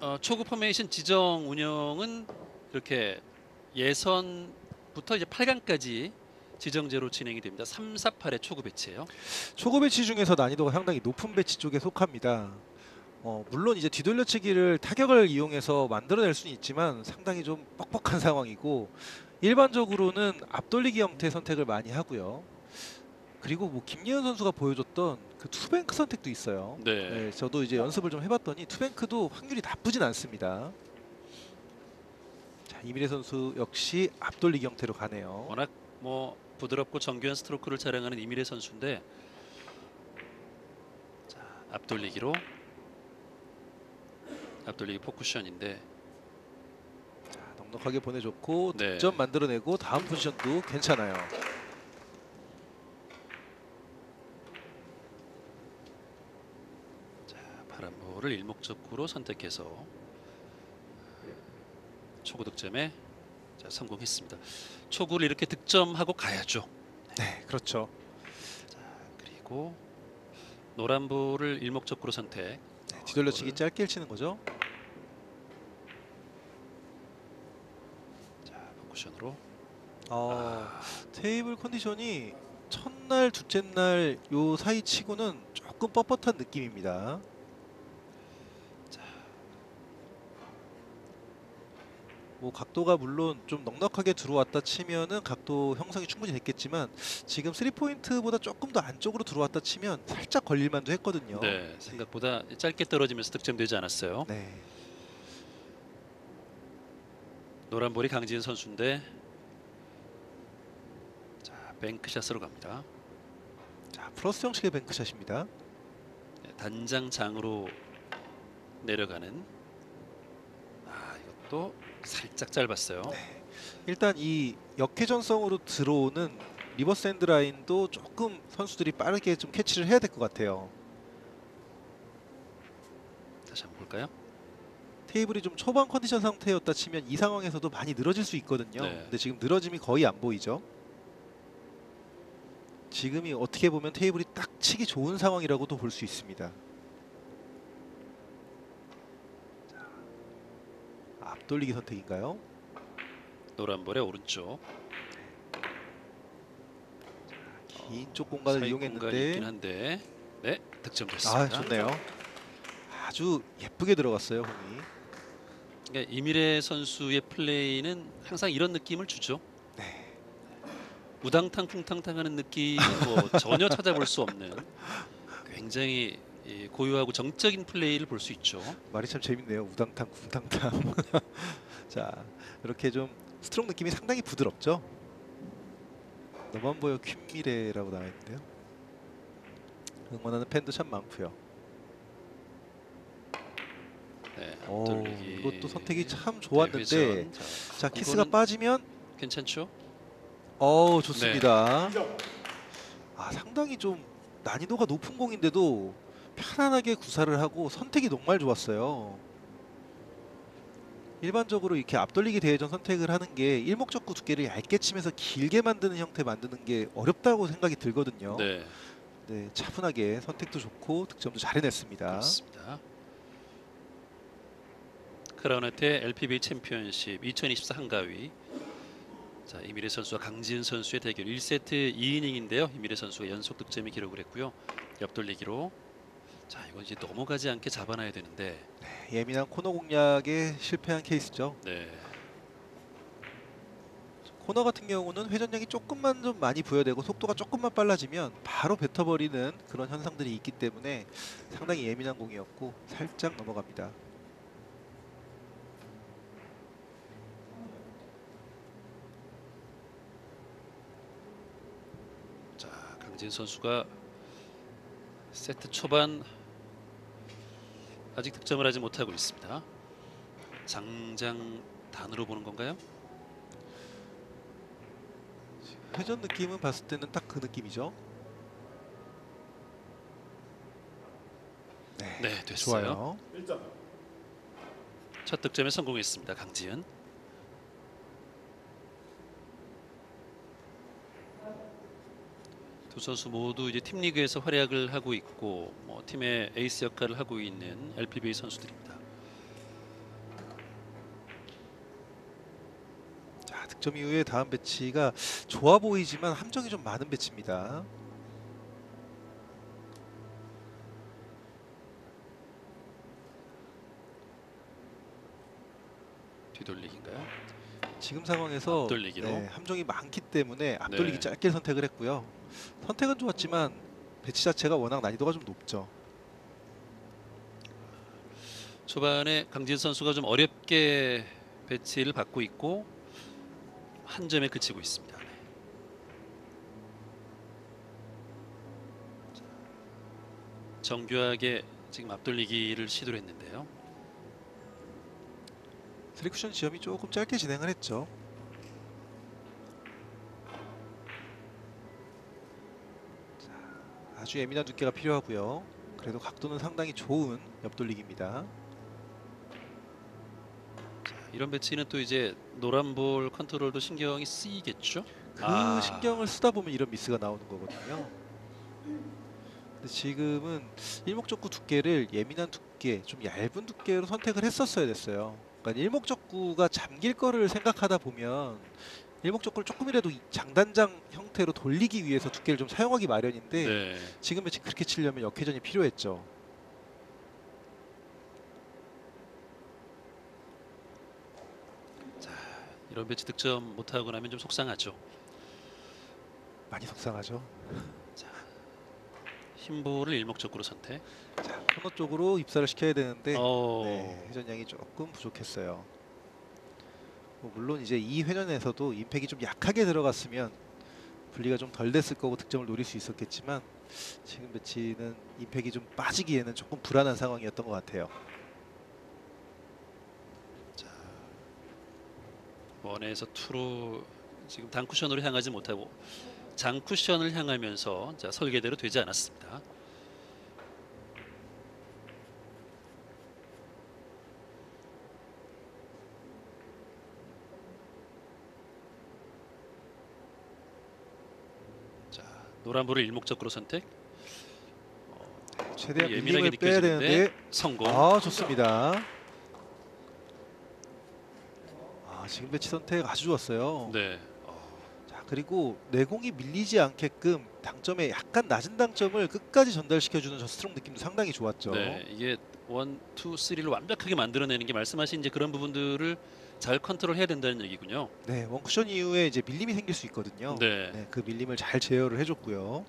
어, 초구 포메이션 지정 운영은 이렇게 예선부터 이제 8강까지 지정제로 진행이 됩니다. 3, 4, 8의 초구 배치예요. 초구 배치 중에서 난이도가 상당히 높은 배치 쪽에 속합니다. 어, 물론 이제 뒤돌려치기를 타격을 이용해서 만들어낼 수는 있지만 상당히 좀 뻑뻑한 상황이고 일반적으로는 앞돌리기 형태 선택을 많이 하고요. 그리고 뭐 김예은 선수가 보여줬던 그 two bank 선택도 있어요. 네. 네, 저도 이제 연습을 좀 해봤더니 two bank도 확률이 나쁘진 않습니다. 자, 이미래 선수 역시 앞돌리기 형태로 가네요. 워낙 뭐 부드럽고 정교한 스트로크를 자랑하는 이미래 선수인데 자, 앞돌리기로 앞돌리기 포쿠션인데 자, 넉넉하게 보내줬고 네. 득점 만들어내고 다음 포지션도 괜찮아요. 자, 파란 볼을 일목적구로 선택해서 초구 득점에 자, 성공했습니다. 초구를 이렇게 득점하고 가야죠. 네, 그렇죠. 자, 그리고 노란 볼을 일목적구로 선택. 네, 뒤돌려치기 짧게 치는 거죠. 자, 포쿠션으로 어, 테이블 컨디션이 첫날, 둘째 날 요 사이 치고는 조금 뻣뻣한 느낌입니다. 뭐 각도가 물론 좀 넉넉하게 들어왔다 치면은 각도 형성이 충분히 됐겠지만 지금 3포인트보다 조금 더 안쪽으로 들어왔다 치면 살짝 걸릴 만도 했거든요. 네, 생각보다 짧게 떨어지면서 득점되지 않았어요. 네. 노란 볼이 강지은 선수인데 자, 뱅크샷으로 갑니다. 자, 플러스 형식의 뱅크샷입니다. 네, 단장장으로 내려가는 아, 이것도 살짝 짧았어요. 일단 이 역회전성으로 들어오는 reverse end 라인도 조금 선수들이 빠르게 좀 캐치를 해야 될 것 같아요. 다시 한번 볼까요? 테이블이 좀 초반 컨디션 상태였다 치면 이 상황에서도 많이 늘어질 수 있거든요. 네. 근데 지금 늘어짐이 거의 안 보이죠. 지금이 어떻게 보면 테이블이 딱 치기 좋은 상황이라고도 볼 수 있습니다. 자, 앞 돌리기 선택인가요? 노란 볼의 오른쪽 긴 쪽 공간을 사이 공간이 있긴 이용했는데 한데 네 득점 됐습니다. 아 좋네요. 아주 예쁘게 들어갔어요 공이. 그러니까 이미래 선수의 플레이는 항상 이런 느낌을 주죠. 네. 우당탕 쿵탕탕하는 느낌은 뭐 전혀 찾아볼 수 없는 굉장히 이 고요하고 정적인 플레이를 볼 수 있죠. 말이 참 재밌네요. 우당탕 쿵탕탕. 자 이렇게 좀 스트로크 느낌이 상당히 부드럽죠. 너만 보여 퀸미래라고 나와 있는데요. 응원하는 팬도 참 많고요. 네, 오, 앞돌리기. 이것도 선택이 참 좋았는데 대회전. 자, 자 키스가 이거는 빠지면 괜찮죠? 어우 좋습니다. 아 상당히 좀 난이도가 높은 공인데도 편안하게 구사를 하고 선택이 정말 좋았어요. 일반적으로 이렇게 앞돌리기 대회전 선택을 하는 게 일목적구 두께를 얇게 치면서 길게 만드는 형태 만드는 게 어렵다고 생각이 들거든요. 네, 네, 차분하게 선택도 좋고 득점도 잘 해냈습니다. 그렇습니다. 크라우네트의 LPB 챔피언십 2024 한가위. 자 이미래 선수와 강지은 선수의 대결 1세트 2이닝인데요. 이미래 선수가 연속 득점이 기록을 했고요. 옆돌리기로 자 이건 이제 넘어가지 않게 잡아놔야 되는데 네, 예민한 코너 공략에 실패한 케이스죠. 네. 코너 같은 경우는 회전량이 조금만 좀 많이 부여되고 속도가 조금만 빨라지면 바로 뱉어버리는 그런 현상들이 있기 때문에 상당히 예민한 공이었고 살짝 넘어갑니다. 자 강진 선수가 세트 초반 아직 득점을 하지 못하고 있습니다. 장장 단으로 보는 건가요? 회전 느낌은 봤을 때는 딱 그 느낌이죠. 네, 네, 됐어요. 좋아요. 첫 득점에 성공했습니다. 강지은. 두 선수 모두 이제 팀 리그에서 활약을 하고 있고 뭐 팀의 에이스 역할을 하고 있는 LPBA 선수들입니다. 자, 득점 이후에 다음 배치가 좋아 보이지만 함정이 좀 많은 배치입니다. 뒤돌리기인가요? 지금 상황에서 네, 함정이 많기 때문에 앞돌리기 네. 짧게 선택을 했고요. 선택은 좋았지만 배치 자체가 워낙 난이도가 좀 높죠. 초반에 강진 선수가 좀 어렵게 배치를 받고 있고 한 점에 그치고 있습니다. 네. 자, 정교하게 지금 앞돌리기를 시도를 했는데요. 드리쿠션 지점이 조금 짧게 진행을 했죠. 자, 아주 예민한 두께가 필요하고요. 그래도 각도는 상당히 좋은 옆돌리기입니다. 이런 배치는 또 이제 노란 볼 컨트롤도 신경이 쓰이겠죠? 그 아. 신경을 쓰다 보면 이런 미스가 나오는 거거든요. 근데 지금은 일목적구 두께를 예민한 두께, 좀 얇은 두께로 선택을 했었어야 됐어요. 그러니까 일목적구가 잠길 거를 생각하다 보면 일목적구를 조금이라도 이 장단장 형태로 돌리기 위해서 두께를 좀 사용하기 마련인데 네. 지금 매치 그렇게 치려면 역회전이 필요했죠. 이런 배치 득점 못하고 나면 좀 속상하죠. 많이 속상하죠. 흰볼을 일목적으로 선택. 자, 코너 쪽으로 입사를 시켜야 되는데 어, 네, 회전량이 조금 부족했어요. 뭐 물론 이제 이 회전에서도 임팩이 좀 약하게 들어갔으면 분리가 좀 덜 됐을 거고 득점을 노릴 수 있었겠지만 지금 배치는 임팩이 좀 빠지기에는 조금 불안한 상황이었던 것 같아요. 원에서 투로 지금 단 쿠션으로 향하지 못하고 장 쿠션을 향하면서 자, 설계대로 되지 않았습니다. 노란 볼을 일목적구로 선택. 최대한 예민하게 밀림을 빼야 느껴지는데 되는데 성공. 아 좋습니다. 아 지금 배치 선택 아주 좋았어요. 네. 자 그리고 내공이 밀리지 않게끔 당점에 약간 낮은 당점을 끝까지 전달시켜주는 저 스트로크 느낌도 상당히 좋았죠. 네, 이게 one, two, three를 완벽하게 만들어내는 게 말씀하신 이제 그런 부분들을 잘 컨트롤해야 된다는 얘기군요. 네, 원쿠션 이후에 이제 밀림이 생길 수 있거든요. 네. 네, 그 밀림을 잘 제어를 해줬고요.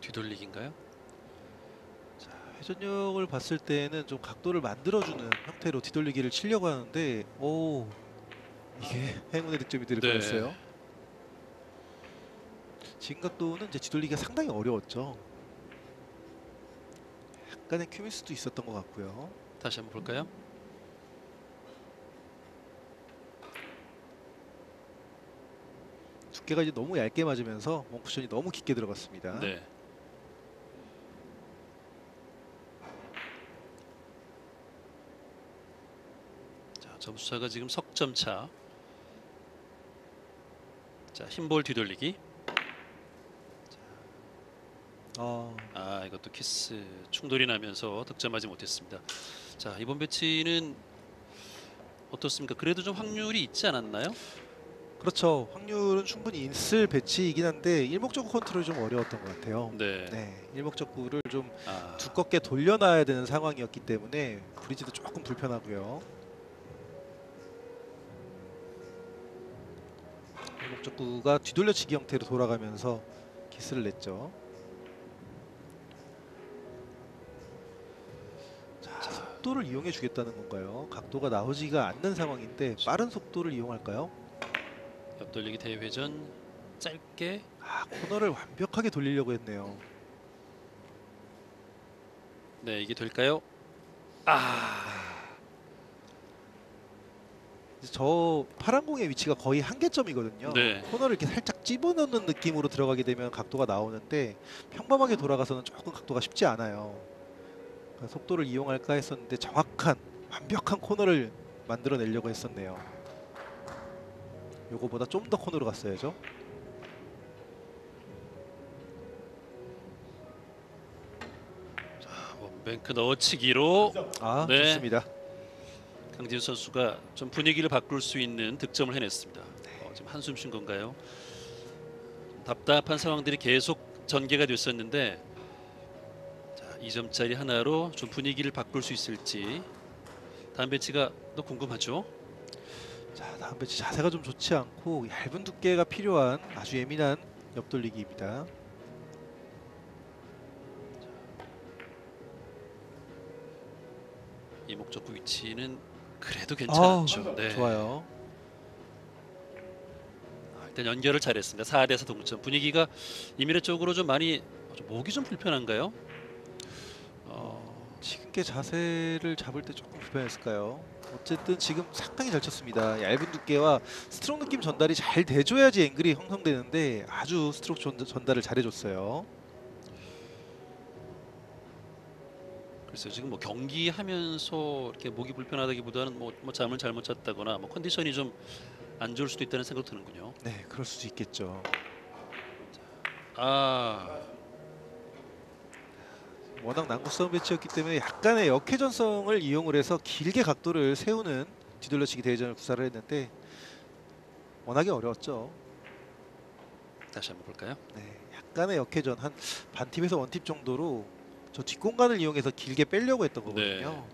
뒤돌리기인가요? 자, 회전력을 봤을 때는 좀 각도를 만들어주는 형태로 뒤돌리기를 치려고 하는데, 오 이게 행운의 득점이 될 네. 뻔했어요. 지금 각도는 이제 뒤돌리기가 상당히 어려웠죠. 약간의 큐미스도 있었던 것 같고요. 다시 한번 볼까요? 두께가 이제 너무 얇게 맞으면서 원쿠션이 너무 깊게 들어갔습니다. 네. 자, 점수차가 지금 석점 차. 자, 흰볼 뒤돌리기. 어, 아, 이것도 키스 충돌이 나면서 득점하지 못했습니다. 자, 이번 배치는 어떻습니까? 그래도 좀 확률이 있지 않았나요? 그렇죠. 확률은 충분히 있을 배치이긴 한데 일목적구 컨트롤이 좀 어려웠던 것 같아요. 네. 네, 일목적구를 좀 아, 두껍게 돌려놔야 되는 상황이었기 때문에 브리지도 조금 불편하고요. 일목적구가 뒤돌려치기 형태로 돌아가면서 키스를 냈죠. 속도를 이용해 주겠다는 건가요? 각도가 나오지가 않는 상황인데 빠른 속도를 이용할까요? 옆돌리기 대회전 짧게 아, 코너를 완벽하게 돌리려고 했네요. 네, 이게 될까요? 아, 저 파란 공의 위치가 거의 한계점이거든요. 네. 코너를 이렇게 살짝 집어넣는 느낌으로 들어가게 되면 각도가 나오는데 평범하게 돌아가서는 조금 각도가 쉽지 않아요. 그러니까 속도를 이용할까 했었는데 정확한 완벽한 코너를 만들어내려고 했었네요. 요거보다 좀 더 코너로 갔어야죠. 뱅크 넣어치기로 아 네. 좋습니다. 강진 선수가 좀 분위기를 바꿀 수 있는 득점을 해냈습니다. 어, 지금 한숨 쉰 건가요? 답답한 상황들이 계속 전개가 됐었는데 자, 2점짜리 하나로 좀 분위기를 바꿀 수 있을지 다음 배치가 또 궁금하죠. 자 다음 배치 자세가 좀 좋지 않고 얇은 두께가 필요한 아주 예민한 옆돌리기입니다. 이 목적구 위치는 그래도 괜찮았죠. 아우, 네. 좋아요. 아, 일단 연결을 잘했습니다. 4대4 동점. 분위기가 이미래 쪽으로 좀 많이 좀 목이 좀 불편한가요? 어, 지금께 자세를 잡을 때 조금 불편했을까요? 어쨌든 지금 상당히 잘 쳤습니다. 얇은 두께와 스트로크 느낌 전달이 잘 돼줘야지 앵글이 형성되는데 아주 스트로크 전, 전달을 잘해줬어요. 글쎄요 지금 뭐 경기하면서 이렇게 목이 불편하다기보다는 뭐, 뭐 잠을 잘못 잤다거나 뭐 컨디션이 좀 안 좋을 수도 있다는 생각 드는군요. 네, 그럴 수도 있겠죠. 아 워낙 난구성 배치였기 때문에 약간의 역회전성을 이용을 해서 길게 각도를 세우는 뒤돌려치기 대회전을 구사를 했는데 워낙에 어려웠죠. 다시 한번 볼까요? 네, 약간의 역회전 한 반팁에서 원팁 정도로 저 뒷공간을 이용해서 길게 빼려고 했던 거거든요.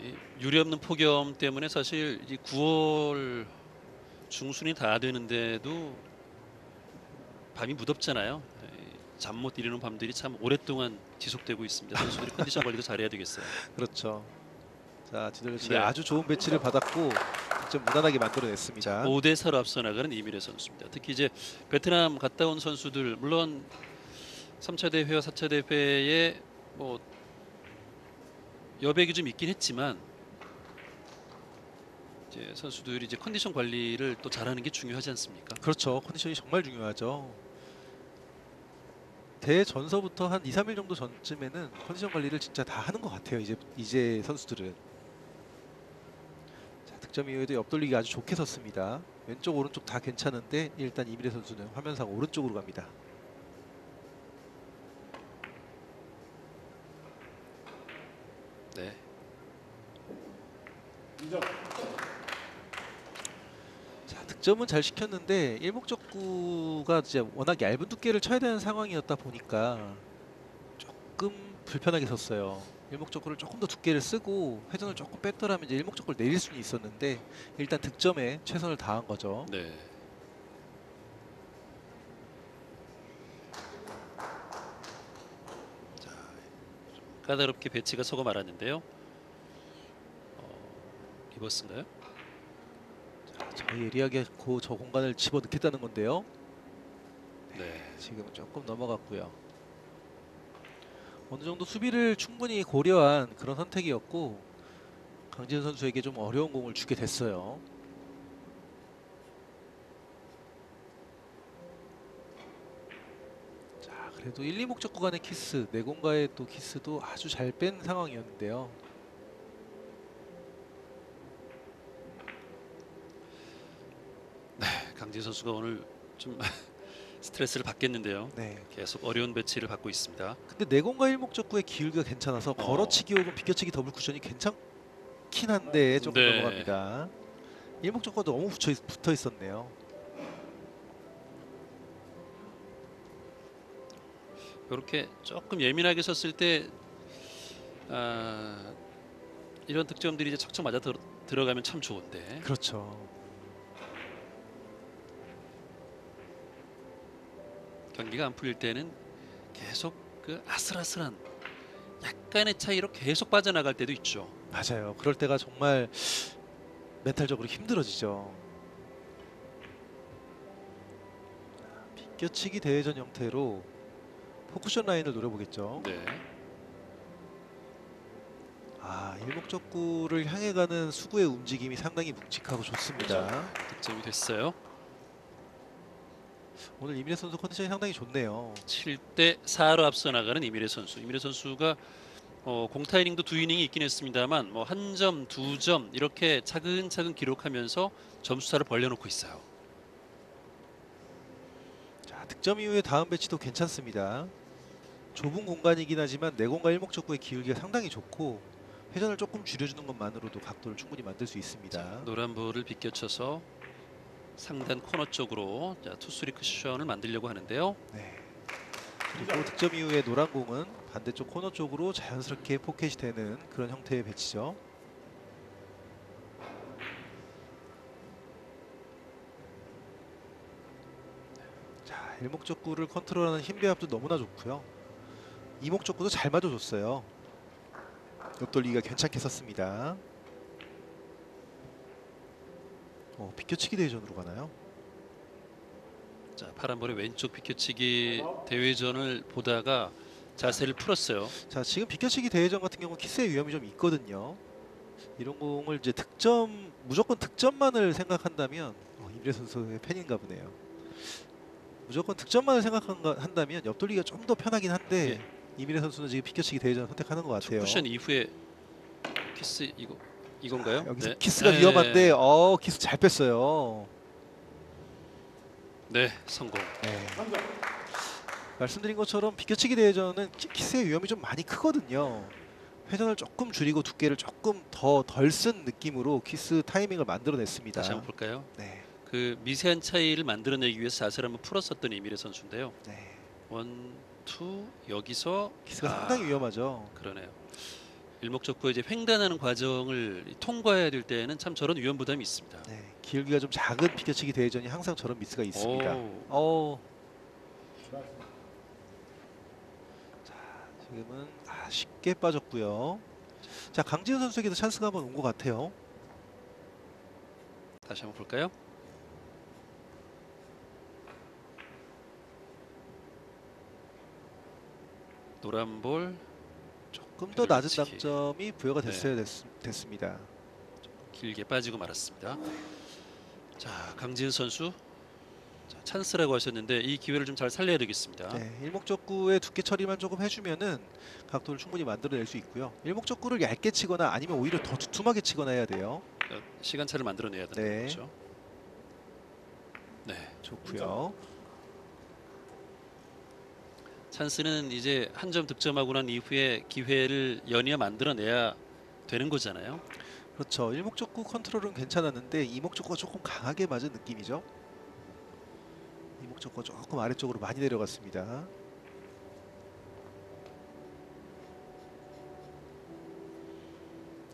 네. 이 유리 없는 폭염 때문에 사실 이 9월 중순이 다 되는데도 밤이 무덥잖아요. 잠 못 이루는 밤들이 참 오랫동안 지속되고 있습니다. 선수들이 컨디션 관리도 잘해야 되겠어요. 그렇죠. 자 뒤돌려치기 네. 아주 좋은 배치를 받았고 좀 무난하게 만들어냈습니다. 5대 4로 앞서 나가는 이미래 선수입니다. 특히 이제 베트남 갔다 온 선수들 물론 3차 대회와 4차 대회에 뭐 여백이 좀 있긴 했지만 이제 선수들이 이제 컨디션 관리를 또 잘하는 게 중요하지 않습니까? 그렇죠. 컨디션이 정말 중요하죠. 대회 전서부터 한 2, 3일 정도 전쯤에는 컨디션 관리를 진짜 다 하는 것 같아요. 이제 이제 선수들은. 자, 득점 이후에도 옆돌리기 아주 좋게 섰습니다. 왼쪽 오른쪽 다 괜찮은데 일단 이미래 선수는 화면상 오른쪽으로 갑니다. 네. 자, 득점은 잘 시켰는데 일목적구가 이제 워낙 얇은 두께를 쳐야 되는 상황이었다 보니까 조금 불편하게 섰어요. 일목적구를 조금 더 두께를 쓰고 회전을 조금 뺐더라면 이제 일목적구를 내릴 수는 있었는데 일단 득점에 최선을 다한 거죠. 네. 자, 좀 까다롭게 배치가 서고 말았는데요. 어, reverse인가요? 예리하게 그 저 공간을 집어 넣겠다는 건데요. 네. 지금 조금 넘어갔고요. 어느 정도 수비를 충분히 고려한 그런 선택이었고 강지은 선수에게 좀 어려운 공을 주게 됐어요. 자, 그래도 1, 2목적구 간의 키스, 내공과의 또 키스도 아주 잘 뺀 상황이었는데요. 강지은 선수가 오늘 좀 스트레스를 받겠는데요. 네. 계속 어려운 배치를 받고 있습니다. 근데 내공과 일목적구의 기울기가 괜찮아서 걸어치기 혹은 비껴치기 더블 쿠션이 괜찮긴 한데 조금 네. 넘어갑니다. 일목적구가 너무 붙여 있, 붙어 있었네요. 이렇게 조금 예민하게 섰을 때 아, 이런 득점들이 이제 척척 맞아 들, 들어가면 참 좋은데 그렇죠. 경기가 안 풀릴 때는 계속 그 아슬아슬한 약간의 차이로 계속 빠져나갈 때도 있죠. 맞아요. 그럴 때가 정말 멘탈적으로 힘들어지죠. 비껴치기 대회전 형태로 포쿠션 라인을 노려보겠죠. 네. 아 일목적구를 향해 가는 수구의 움직임이 상당히 묵직하고 좋습니다. 득점이 됐어요. 오늘 이민혜 선수 컨디션이 상당히 좋네요. 7대 4로 앞서 나가는 이미래 선수. 이미래 선수가 어, 공타 이닝도 두 이닝이 있긴 했습니다만 뭐 한 점, 두 점 이렇게 차근차근 기록하면서 점수차를 벌려놓고 있어요. 자, 득점 이후에 다음 배치도 괜찮습니다. 좁은 공간이긴 하지만 내공과 일목적구의 기울기가 상당히 좋고 회전을 조금 줄여주는 것만으로도 각도를 충분히 만들 수 있습니다. 노란 볼을 비껴쳐서 상단 코너 쪽으로 자, 투수리 쿠션을 만들려고 하는데요. 네. 그리고 득점 이후에 노란 공은 반대쪽 코너 쪽으로 자연스럽게 포켓이 되는 그런 형태의 배치죠. 자, 일목적구를 컨트롤하는 힘 배합도 너무나 좋고요. 이목적구도 잘 맞아줬어요. 옆돌리기가 괜찮게 섰습니다. 어, 비껴치기 대전으로 가나요? 자, 파란 볼의 왼쪽 비껴치기 대회전을 보다가 자세를 풀었어요. 자 지금 비껴치기 대회전 같은 경우 키스의 위험이 좀 있거든요. 이런 공을 이제 득점 무조건 득점만을 생각한다면 어, 임래 선수의 팬인가 보네요. 무조건 득점만을 생각한다면 옆돌리기가 좀 더 편하긴 한데 이미래 선수는 지금 비껴치기 대회전 선택하는 것 같아요. 쿠션 이후에 키스 이거 이건가요? 여기서 네. 키스가 네. 위험한데 어 키스 잘 뺐어요. 네, 성공. 네. 말씀드린 것처럼 비껴치기 대회전은 키- 키스의 위험이 좀 많이 크거든요. 회전을 조금 줄이고 두께를 조금 더 덜 쓴 느낌으로 키스 타이밍을 만들어냈습니다. 다시 한번 볼까요? 네, 그 미세한 차이를 만들어내기 위해서 자세를 한번 풀었었던 이미래 선수인데요. 네. one, two 여기서 키스가 아, 상당히 위험하죠. 그러네요. 일목적구 이제 횡단하는 과정을 통과해야 될 때는 참 저런 위험 부담이 있습니다. 네, 기울기가 좀 작은 비껴치기 대회전이 항상 저런 미스가 있습니다. 오, 어. 자, 지금은 아, 쉽게 빠졌고요. 자, 강지은 선수에게도 찬스가 한번 온 것 같아요. 다시 한번 볼까요? 노란 볼 조금 더 낮은. 당점이 부여가 네. 됐어야 됐, 됐습니다. 길게 빠지고 말았습니다. 자 강지은 선수 자, 찬스라고 하셨는데 이 기회를 좀 잘 살려야 되겠습니다. 네, 일목적구의 두께 처리만 조금 해주면은 각도를 충분히 만들어낼 수 있고요. 일목적구를 얇게 치거나 아니면 오히려 더 두툼하게 치거나 해야 돼요. 어, 시간차를 만들어내야 되는 네. 거죠. 네, 좋고요. 찬스는 이제 한 점 득점하고 난 이후에 기회를 연이어 만들어내야 되는 거잖아요. 그렇죠. 일목적구 컨트롤은 괜찮았는데 이목적구가 조금 강하게 맞은 느낌이죠. 이목적구가 조금 아래쪽으로 많이 내려갔습니다.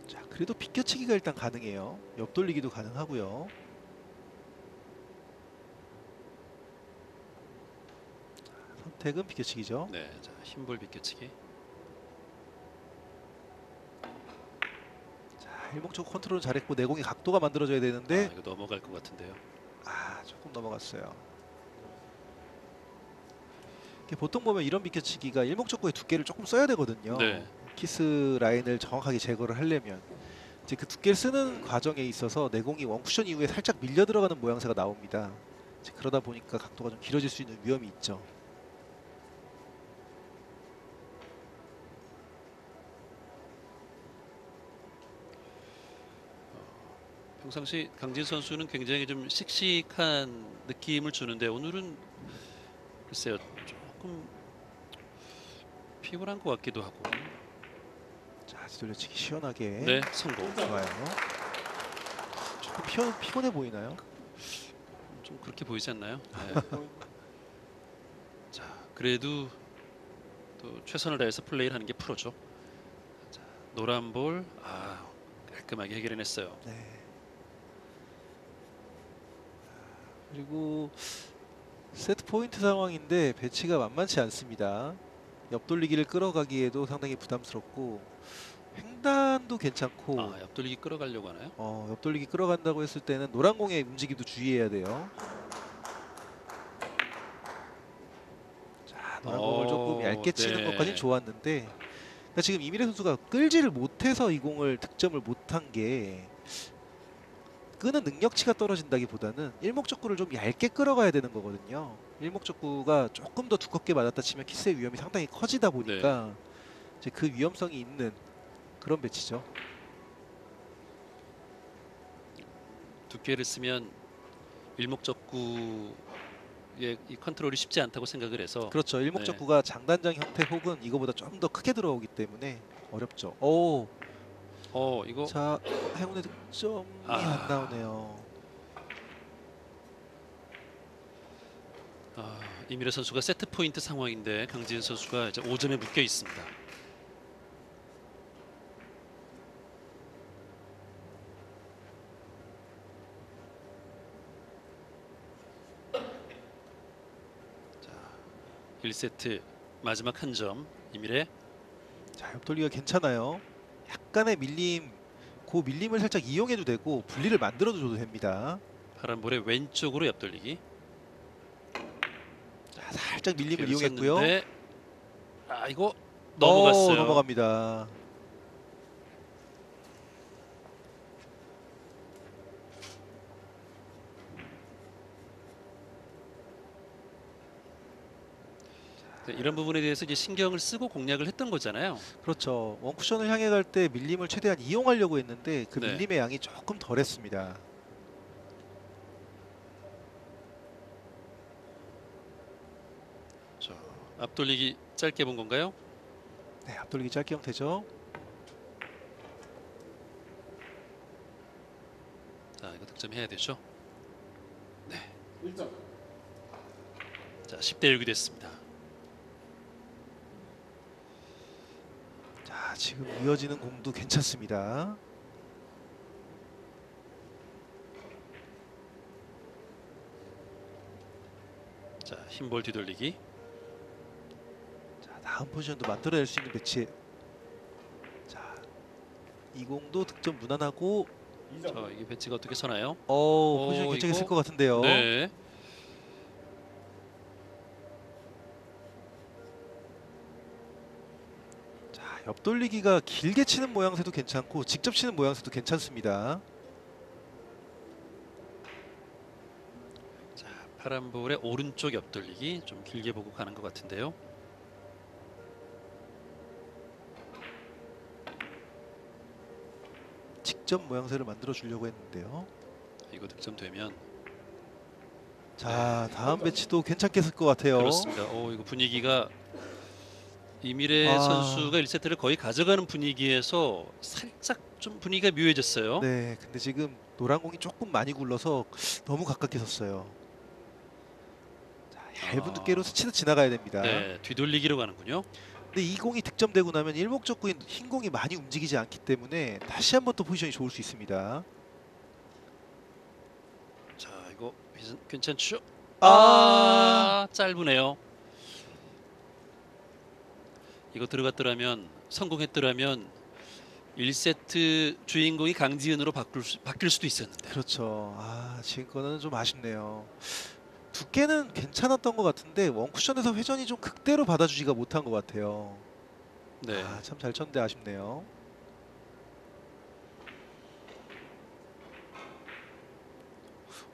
자, 그래도 비껴치기가 일단 가능해요. 옆돌리기도 가능하고요. 선택은 비껴치기죠. 네, 자 흰볼 비껴치기. 자, 일목적구 컨트롤 잘했고 내공의 각도가 만들어져야 되는데 아, 이거 넘어갈 것 같은데요. 아 조금 넘어갔어요. 보통 보면 이런 비껴치기가 일목적구의 두께를 조금 써야 되거든요. 네. 키스 라인을 정확하게 제거를 하려면 이제 그 두께를 쓰는 과정에 있어서 내공이 원쿠션 이후에 살짝 밀려 들어가는 모양새가 나옵니다. 그러다 보니까 각도가 좀 길어질 수 있는 위험이 있죠. 평상시 강진 선수는 굉장히 좀 씩씩한 느낌을 주는데 오늘은 글쎄요 조금 피곤한 것 같기도 하고. 자 뒤돌려치기 시원하게 네, 성공. 좋아요. 조금 피곤, 피곤해 보이나요? 좀 그렇게 보이지 않나요? 네. 자, 그래도 또 최선을 다해서 플레이를 하는 게 프로죠. 자, 노란 볼, 아 깔끔하게 해결해냈어요. 네. 그리고 세트 포인트 상황인데 배치가 만만치 않습니다. 옆돌리기를 끌어가기에도 상당히 부담스럽고 횡단도 괜찮고 아, 옆돌리기 끌어가려고 하나요? 어, 옆돌리기 끌어간다고 했을 때는 노란 공의 움직임도 주의해야 돼요. 자, 노란 공을 조금 어, 얇게 치는 네. 것까지 좋았는데 그러니까 지금 이미래 선수가 끌지를 못해서 이 공을 득점을 못한 게 끄는 능력치가 떨어진다기보다는 일목적구를 좀 얇게 끌어가야 되는 거거든요. 일목적구가 조금 더 두껍게 맞았다 치면 키스의 위험이 상당히 커지다 보니까 네. 이제 그 위험성이 있는 그런 배치죠. 두께를 쓰면 일목적구의 예, 이 컨트롤이 쉽지 않다고 생각을 해서 그렇죠. 네. 일목적구가 장단장 형태 혹은 이거보다 좀 더 크게 들어오기 때문에 어렵죠. 오, 어 이거 자 행운의 득점이 아. 안 나오네요. 아, 이미래 선수가 세트 포인트 상황인데 강지은 선수가 이제 5점에 묶여 있습니다. 자, 1세트 마지막 한 점 이미래 자 옆돌리가 괜찮아요. 약간의 밀림, 그 밀림을 살짝 이용해도 되고 분리를 만들어줘도 됩니다. 파란 볼의 왼쪽으로 옆돌리기. 자, 살짝 밀림을 이용했고요. 아 이거 넘어갔어요. 어, 넘어갑니다. 이런 부분에 대해서 이제 신경을 쓰고 공략을 했던 거잖아요. 그렇죠. 원쿠션을 향해 갈 때 밀림을 최대한 이용하려고 했는데 그 네. 밀림의 양이 조금 덜했습니다. 자, 앞돌리기 짧게 본 건가요? 네, 앞돌리기 짧게 형태죠. 자, 이거 득점해야 되죠. 네. 1점. 자, 10대 6이 됐습니다. 자, 지금 이어지는 공도 괜찮습니다. 자, 흰볼 뒤돌리기. 자, 다음 포지션도 만들어낼 수 있는 배치. 자, 이 공도 득점 무난하고 2점. 자, 이게 배치가 어떻게 서나요? 어, 포지션 어, 괜찮게 쓸 이거- 것 같은데요. 네. 옆돌리기가 길게 치는 모양새도 괜찮고 직접 치는 모양새도 괜찮습니다. 자, 파란볼의 오른쪽 옆돌리기 좀 길게 보고 가는 것 같은데요. 직접 모양새를 만들어 주려고 했는데요. 이거 득점되면 자, 다음 배치도 괜찮게 쓸것 같아요. 그렇습니다. 오, 이거 분위기가 이미래 아. 선수가 1세트를 거의 가져가는 분위기에서 살짝 좀 분위기가 묘해졌어요. 네, 근데 지금 노란 공이 조금 많이 굴러서 너무 가깝게 섰어요. 자, 얇은 아. 두께로 스치듯 지나가야 됩니다. 네, 뒤돌리기로 가는군요. 근데 이 공이 득점되고 나면 일목적구인 흰 공이 많이 움직이지 않기 때문에 다시 한번 또 포지션이 좋을 수 있습니다. 자, 이거 괜찮- 괜찮죠? 아, 아, 짧으네요. 이거 들어갔더라면 성공했더라면 1세트 주인공이 강지은으로 바꿀, 수, 바뀔 수도 있었는데. 그렇죠. 아, 지금 거는 좀 아쉽네요. 두께는 괜찮았던 것 같은데 원쿠션에서 회전이 좀 극대로 받아주지가 못한 것 같아요. 네. 아, 참 잘 쳤는데 아쉽네요.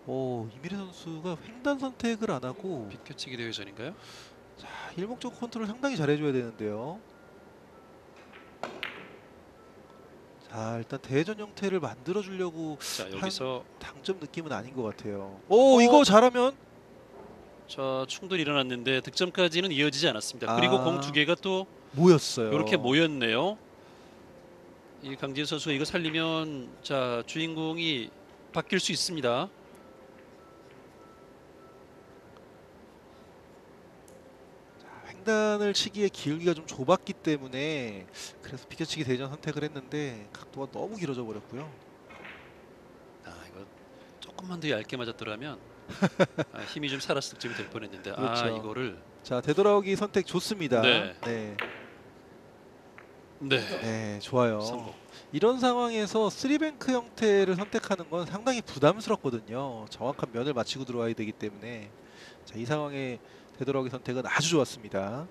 오, 이미래 선수가 횡단 선택을 안 하고 비켜치기 대회전인가요? 자, 일목적 컨트롤 상당히 잘해줘야 되는데요. 자, 일단 대전 형태를 만들어 주려고 자, 여기서 당점 느낌은 아닌 것 같아요. 오, 어? 이거 잘하면 자, 충돌이 일어났는데 득점까지는 이어지지 않았습니다. 그리고 아. 공 두 개가 또 모였어요. 이렇게 모였네요. 이 강지은 선수가 이거 살리면 자, 주인공이 바뀔 수 있습니다. 자, 횡단을 치기에 기울기가 좀 좁았기 때문에 그래서 비켜치기 대전 선택을 했는데 각도가 너무 길어져 버렸고요. 아, 이거 조금만 더 얇게 맞았더라면 아, 힘이 좀 살았을 득점이 될 뻔했는데 아, 그렇죠. 이거를 자, 되돌아오기 선택 좋습니다. 네. 네, 네. 네, 좋아요. 성공. 이런 상황에서 쓰리뱅크 형태를 선택하는 건 상당히 부담스럽거든요. 정확한 면을 맞추고 들어와야 되기 때문에 자, 이 상황에 되돌아오기 선택은 아주 좋았습니다.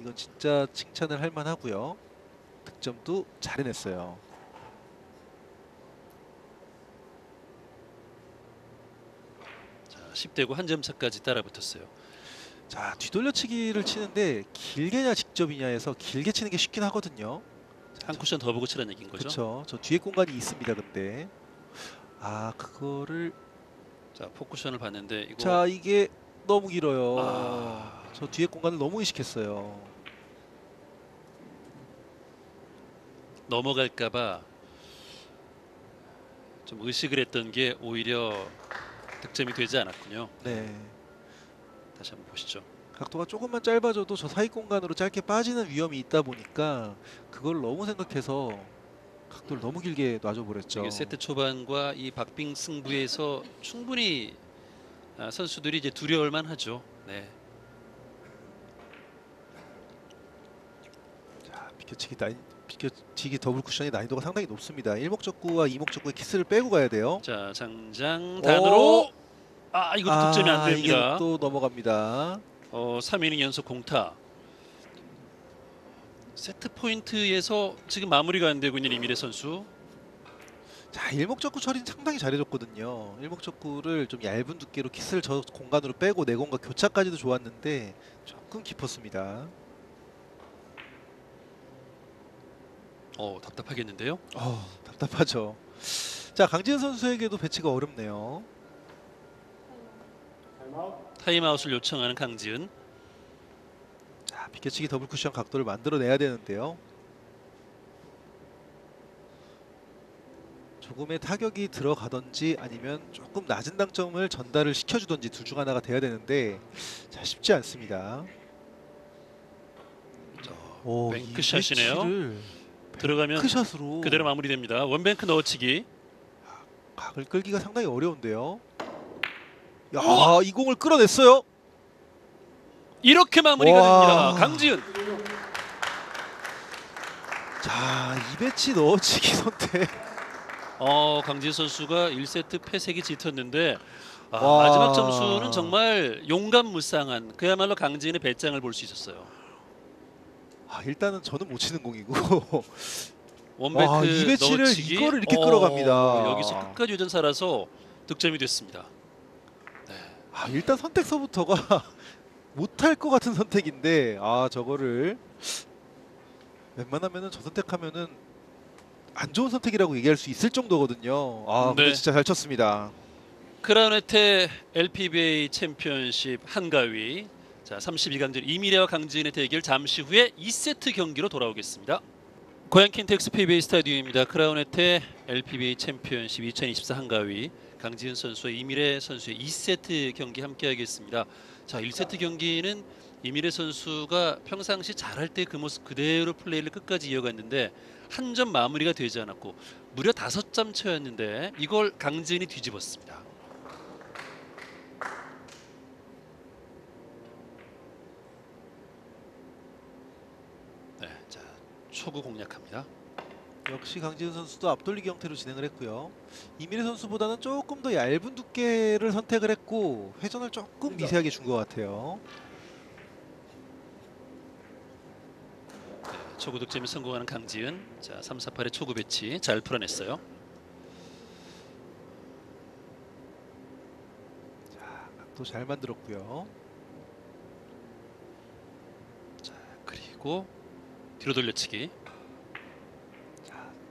이건 진짜 칭찬을 할 만하고요. 득점도 잘 해냈어요. 자, 10대 9 한 점 차까지 따라붙었어요. 자, 뒤돌려치기를 치는데 길게냐 직접이냐에서 길게 치는 게 쉽긴 하거든요. 한 쿠션 더 보고 치라는 얘기인 거죠. 그렇죠. 저 뒤에 공간이 있습니다. 근데 아 그거를 자, 포쿠션을 봤는데 이거 자 이게 너무 길어요. 아. 저 뒤에 공간을 너무 의식했어요. 넘어갈까봐 좀 의식을 했던 게 오히려 득점이 되지 않았군요. 네. 다시 한번 보시죠. 각도가 조금만 짧아져도 저 사이 공간으로 짧게 빠지는 위험이 있다 보니까 그걸 너무 생각해서 각도를 너무 길게 놔줘 버렸죠. 이게 세트 초반과 이 박빙 승부에서 충분히 아, 선수들이 이제 두려울 만 하죠. 네. 자, 비껴치기 나 비껴치기 더블 쿠션의 난이도가 상당히 높습니다. 일목적구와 이목적구의 키스를 빼고 가야 돼요. 자, 장장 단으로 아, 이거도 득점이 안 아, 됩니다. 또 넘어갑니다. 어, 3이닝 연속 공타. 세트 포인트에서 지금 마무리가 안 되고 있는 이미래 선수. 자, 일목적구 처리는 상당히 잘해줬거든요. 일목적구를 좀 얇은 두께로 키스를 저 공간으로 빼고 내공과 교차까지도 좋았는데 조금 깊었습니다. 어, 답답하겠는데요. 어, 답답하죠. 자, 강지은 선수에게도 배치가 어렵네요. 타임아웃을 요청하는 강지은. 자, 비켜치기 더블 쿠션 각도를 만들어내야 되는데요. 조금의 타격이 들어가던지 아니면 조금 낮은 당점을 전달을 시켜주던지 둘 중 하나가 돼야 되는데 자 쉽지 않습니다. 오, 뱅크샷이네요. 들어가면 뱅크샷으로 그대로 마무리됩니다. 원뱅크 넣어치기. 각을 끌기가 상당히 어려운데요. 야, 우와! 이 공을 끌어냈어요. 이렇게 마무리가 와. 됩니다. 강지은. 자, 이 배치 넣어치기 선택. 어, 강지은 선수가 1세트 패색이 짙었는데 아, 와. 마지막 점수는 정말 용감 무쌍한 그야말로 강지은의 배짱을 볼 수 있었어요. 아, 일단은 저는 못 치는 공이고 원뱅크 와, 이 배치를 넣어치기. 이거를 이렇게 끌어갑니다. 여기서 끝까지 유전 살아서 득점이 됐습니다. 아, 일단 선택서부터가 못할 것 같은 선택인데 아 저거를 웬만하면은 저 선택하면은 안 좋은 선택이라고 얘기할 수 있을 정도거든요. 아 근데 네. 진짜 잘 쳤습니다. 크라우네테 LPBA 챔피언십 한가위 자 32강전 이미래와 강지은의 대결 잠시 후에 2세트 경기로 돌아오겠습니다. 고양 킨텍스 PBA 스타디움입니다. 크라우네테 LPBA 챔피언십 2024 한가위 강지은 선수와 이미래 선수의 2세트 경기 함께 하겠습니다. 자 1세트 경기는 이미래 선수가 평상시 잘할 때 그 모습 그대로 플레이를 끝까지 이어갔는데 한 점 마무리가 되지 않았고 무려 다섯 점 차였는데 이걸 강지은이 뒤집었습니다. 네, 자 초구 공략합니다. 역시 강지훈 선수도 앞돌리기 형태로 진행을 했고요. 이민혜 선수보다는 조금 더 얇은 두께를 선택을 했고 회전을 조금 미세하게 준 것 같아요. 초구 득점에 성공하는 강지은. 자, 3, 4, 8의 초구 배치 잘 풀어냈어요. 또잘 만들었고요. 자, 그리고 뒤로 돌려치기.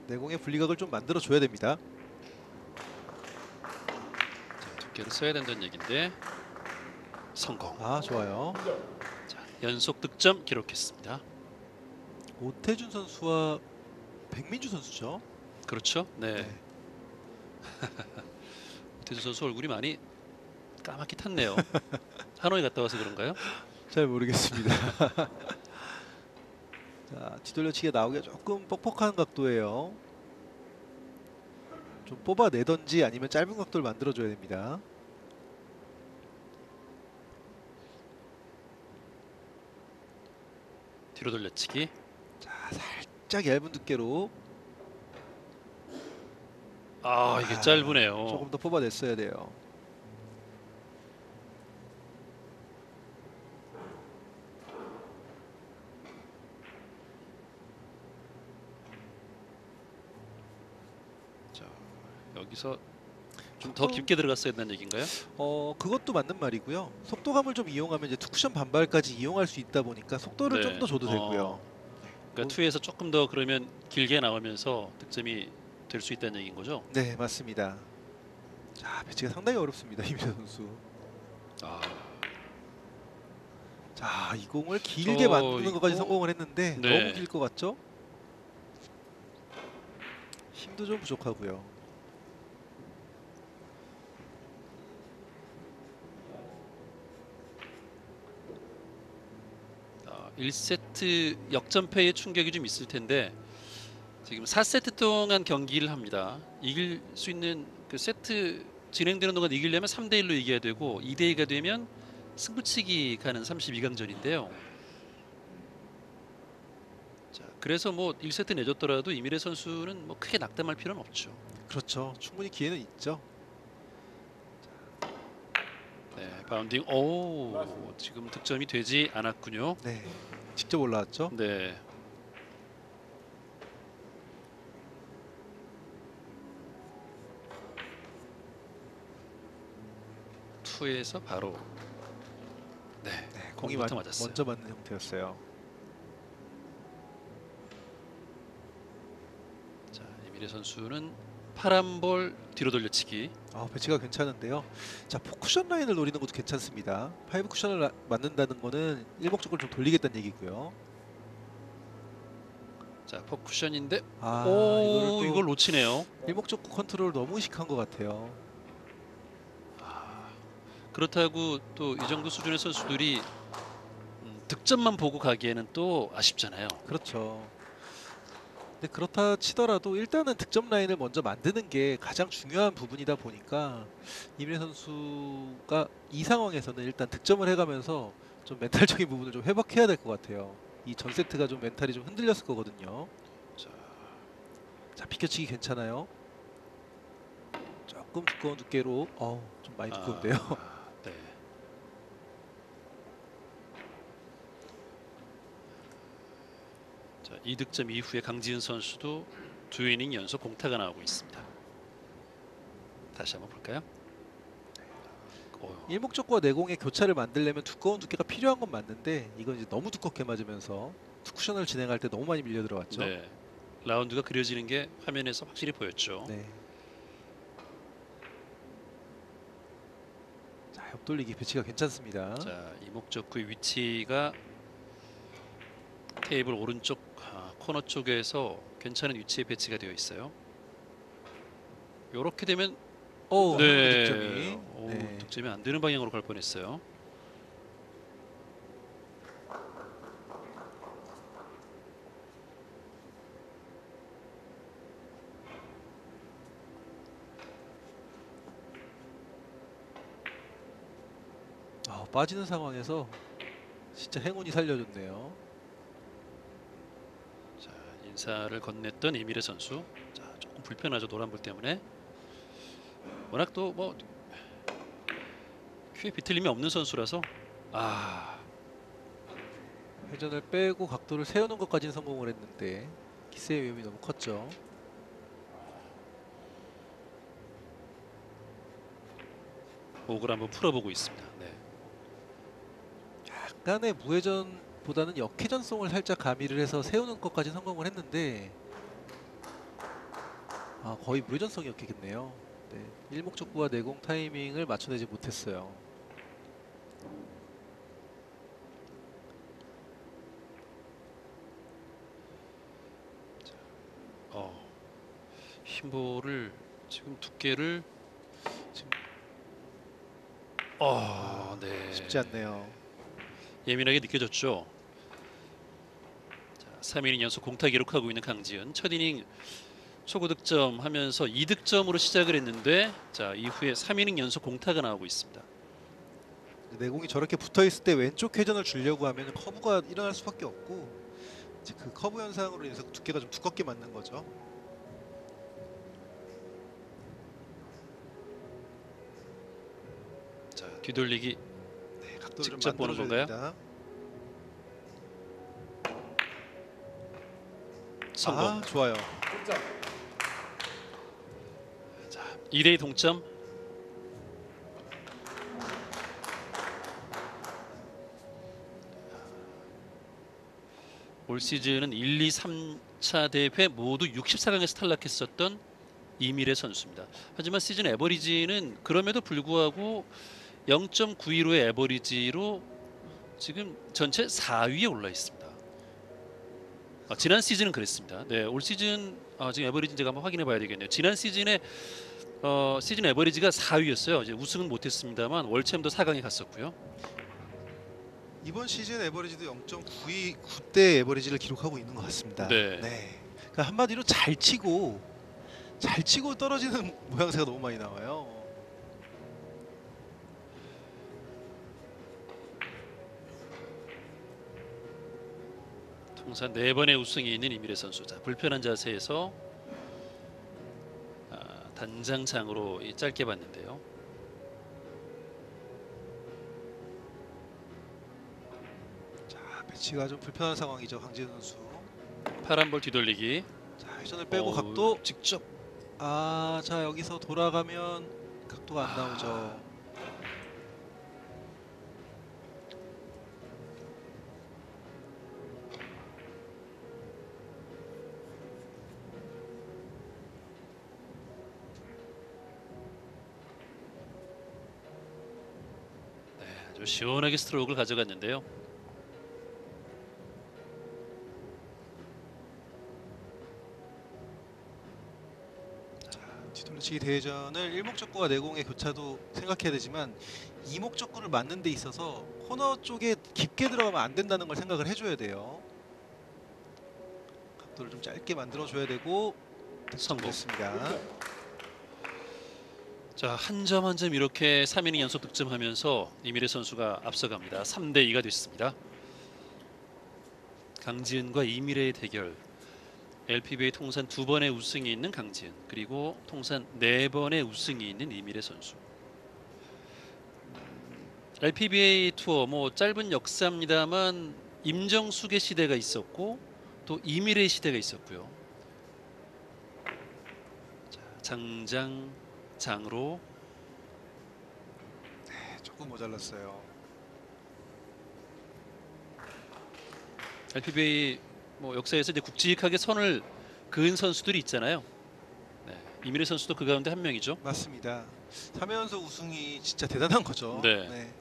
내공의 분리각을 좀 만들어 줘야 됩니다. 자, 두께를 써야 된다는 얘긴데 성공. 아 좋아요. 자, 연속 득점 기록했습니다. 오태준 선수와 백민주 선수죠. 그렇죠? 네. 네. 오태주 선수 얼굴이 많이 까맣게 탔네요. 하노이 갔다 와서 그런가요? 잘 모르겠습니다. 자 뒤돌려치기가 나오기가 조금 뻑뻑한 각도예요. 좀 뽑아내던지 아니면 짧은 각도를 만들어줘야 됩니다. 뒤로 돌려치기. 자 살짝 얇은 두께로 아, 이게 아, 짧으네요. 조금 더 뽑아냈어야 돼요. 자, 여기서 좀 더 깊게 들어갔어야 된다는 얘기인가요? 어 그것도 맞는 말이고요. 속도감을 좀 이용하면 이제 투쿠션 반발까지 이용할 수 있다 보니까 속도를 네. 좀 더 줘도 되고요. 어. 그러니까 투에서 조금 더 그러면 길게 나오면서 득점이 될 수 있다는 얘기인 거죠? 네 맞습니다. 자 배치가 상당히 어렵습니다 이민재 선수. 아, 아, 이 공을 길게 어, 만드는 것까지 이거- 성공을 했는데 네. 너무 길 것 같죠? 힘도 좀 부족하고요. 어, 1세트 역전패의 충격이 좀 있을 텐데 지금 4세트 동안 경기를 합니다. 이길 수 있는 그 세트 진행되는 동안 이기려면 3대 1로 이겨야 되고 2대 2가 되면 승부치기 가는 32강전인데요. 자, 그래서 뭐 1세트 내줬더라도 이미래 선수는 뭐 크게 낙담할 필요는 없죠. 그렇죠. 충분히 기회는 있죠. 네, 바운딩. 오, 지금 득점이 되지 않았군요. 네. 직접 올라왔죠. 네. 투에서 바로 네, 네, 공이 맞- 맞았어요. 먼저 맞는 형태였어요. 자 이미래 선수는 파란 볼 뒤로 돌려치기. 아, 배치가 괜찮은데요. 자, 포쿠션 라인을 노리는 것도 괜찮습니다. 파이브 쿠션을 라- 맞는다는 거는 일목적으로 좀 돌리겠다는 얘기고요. 자 포쿠션인데 아, 오 이걸 놓치네요. 일목적 컨트롤 너무 의식한 것 같아요. 아, 그렇다고 또 이 정도 수준의 선수들이 음, 득점만 보고 가기에는 또 아쉽잖아요. 그렇죠. 근데 그렇다 치더라도 일단은 득점 라인을 먼저 만드는 게 가장 중요한 부분이다 보니까 이민혜 선수가 이 상황에서는 일단 득점을 해가면서 좀 멘탈적인 부분을 좀 회복해야 될 것 같아요. 이 전 세트가 좀 멘탈이 좀 흔들렸을 거거든요. 자, 자 비켜치기 괜찮아요. 조금 두꺼운 두께로 어우 좀 많이 두꺼운데요. 아, 자, 이 득점 이후에 강지은 선수도 두 이닝 연속 공타가 나오고 있습니다. 다시 한번 볼까요? 어, 일목적과 내공의 교차를 만들려면 두꺼운 두께가 필요한 건 맞는데 이건 이제 너무 두껍게 맞으면서 투쿠션을 진행할 때 너무 많이 밀려 들어갔죠. 네. 라운드가 그려지는 게 화면에서 확실히 보였죠. 네. 자, 옆돌리기 배치가 괜찮습니다. 자, 이목적구의 위치가 테이블 오른쪽 아, 코너 쪽에서 괜찮은 위치에 배치가 되어 있어요. 이렇게 되면 오, 네, 득점이. 오, 네. 득점이 안 되는 방향으로 갈 뻔했어요. 아, 빠지는 상황에서 진짜 행운이 살려줬네요. 자, 인사를 건넸던 이미래 선수. 자, 조금 불편하죠 노란불 때문에. 워낙 또 뭐 큐에 비틀림이 없는 선수라서 아, 회전을 빼고 각도를 세우는 것까지는 성공을 했는데 키스의 위험이 너무 컸죠. 목을 한번 풀어보고 있습니다. 네. 약간의 무회전 보다는 역회전성을 살짝 가미를 해서 세우는 것까지 성공을 했는데 아 거의 무회전성이었겠네요. 네, 일목적구와 내공 타이밍을 맞춰내지 못했어요. 어, 힘볼을 지금 두께를 지금 어, 네. 쉽지 않네요. 예민하게 느껴졌죠. 자, 3이닝 연속 공타 기록하고 있는 강지은 첫 이닝 초구 득점하면서 2득점으로 시작을 했는데 자 이후에 3이닝 연속 공타가 나오고 있습니다. 내공이 저렇게 붙어 있을 때 왼쪽 회전을 주려고 하면 커브가 일어날 수밖에 없고 이제 그 커브 현상으로 인해서 두께가 좀 두껍게 맞는 거죠. 자 뒤돌리기 네, 각도를 좀 직접 보는 건가요? 됩니다. 성공. 아, 좋아요. 자 2대2 동점. 올 시즌은 1, 2, 3차 대회 모두 64강에서 탈락했었던 이미래 선수입니다. 하지만 시즌 에버리지는 그럼에도 불구하고 0.92로의 에버리지로 지금 전체 4위에 올라 있습니다. 아, 지난 시즌은 그랬습니다. 네, 올 시즌 아, 지금 에버리지 제가 한번 확인해 봐야 되겠네요. 지난 시즌에 어, 시즌 에버리지가 4위였어요. 이제 우승은 못했습니다만 월챔도 4강에 갔었고요. 이번 시즌 에버리지도 0.92 9대 에버리지를 기록하고 있는 것 같습니다. 네. 그러니까 한마디로 잘 치고 잘 치고 떨어지는 모양새가 너무 많이 나와요. 통산 네 번의 우승이 있는 이미래 선수. 자, 불편한 자세에서 아, 단장장으로 이 짧게 봤는데요. 자, 배치가 좀 불편한 상황이죠, 강지현 선수. 파란 볼 뒤돌리기. 자, 회전을 빼고 어우, 각도. 직접 아, 자 여기서 돌아가면 각도가 안 나오죠. 네, 시원하게 스트로크를 가져갔는데요. 뒤돌려치기 대회전을 일목적구와 내공의 교차도 생각해야 되지만 이목적구를 맞는 데 있어서 코너 쪽에 깊게 들어가면 안 된다는 걸 생각을 해줘야 돼요. 각도를 좀 짧게 만들어 줘야 되고 성공. 됐습니다. 자, 한 점 한 점 이렇게 3이닝 연속 득점하면서 이미래 선수가 앞서갑니다. 3대 2가 됐습니다. 강지은과 이미래의 대결. LPBA 통산 두 번의 우승이 있는 강지은 그리고 통산 네 번의 우승이 있는 이미래 선수. LPBA 투어 뭐 짧은 역사입니다만 임정숙의 시대가 있었고 또 이미래의 시대가 있었고요. 자, 장장 장으로 네, 조금 모자랐어요. LPBA 뭐 역사에서 이제 굵직하게 선을 그은 선수들이 있잖아요. 네, 이미래 선수도 그 가운데 한 명이죠. 맞습니다. 3연속 우승이 진짜 대단한 거죠. 네.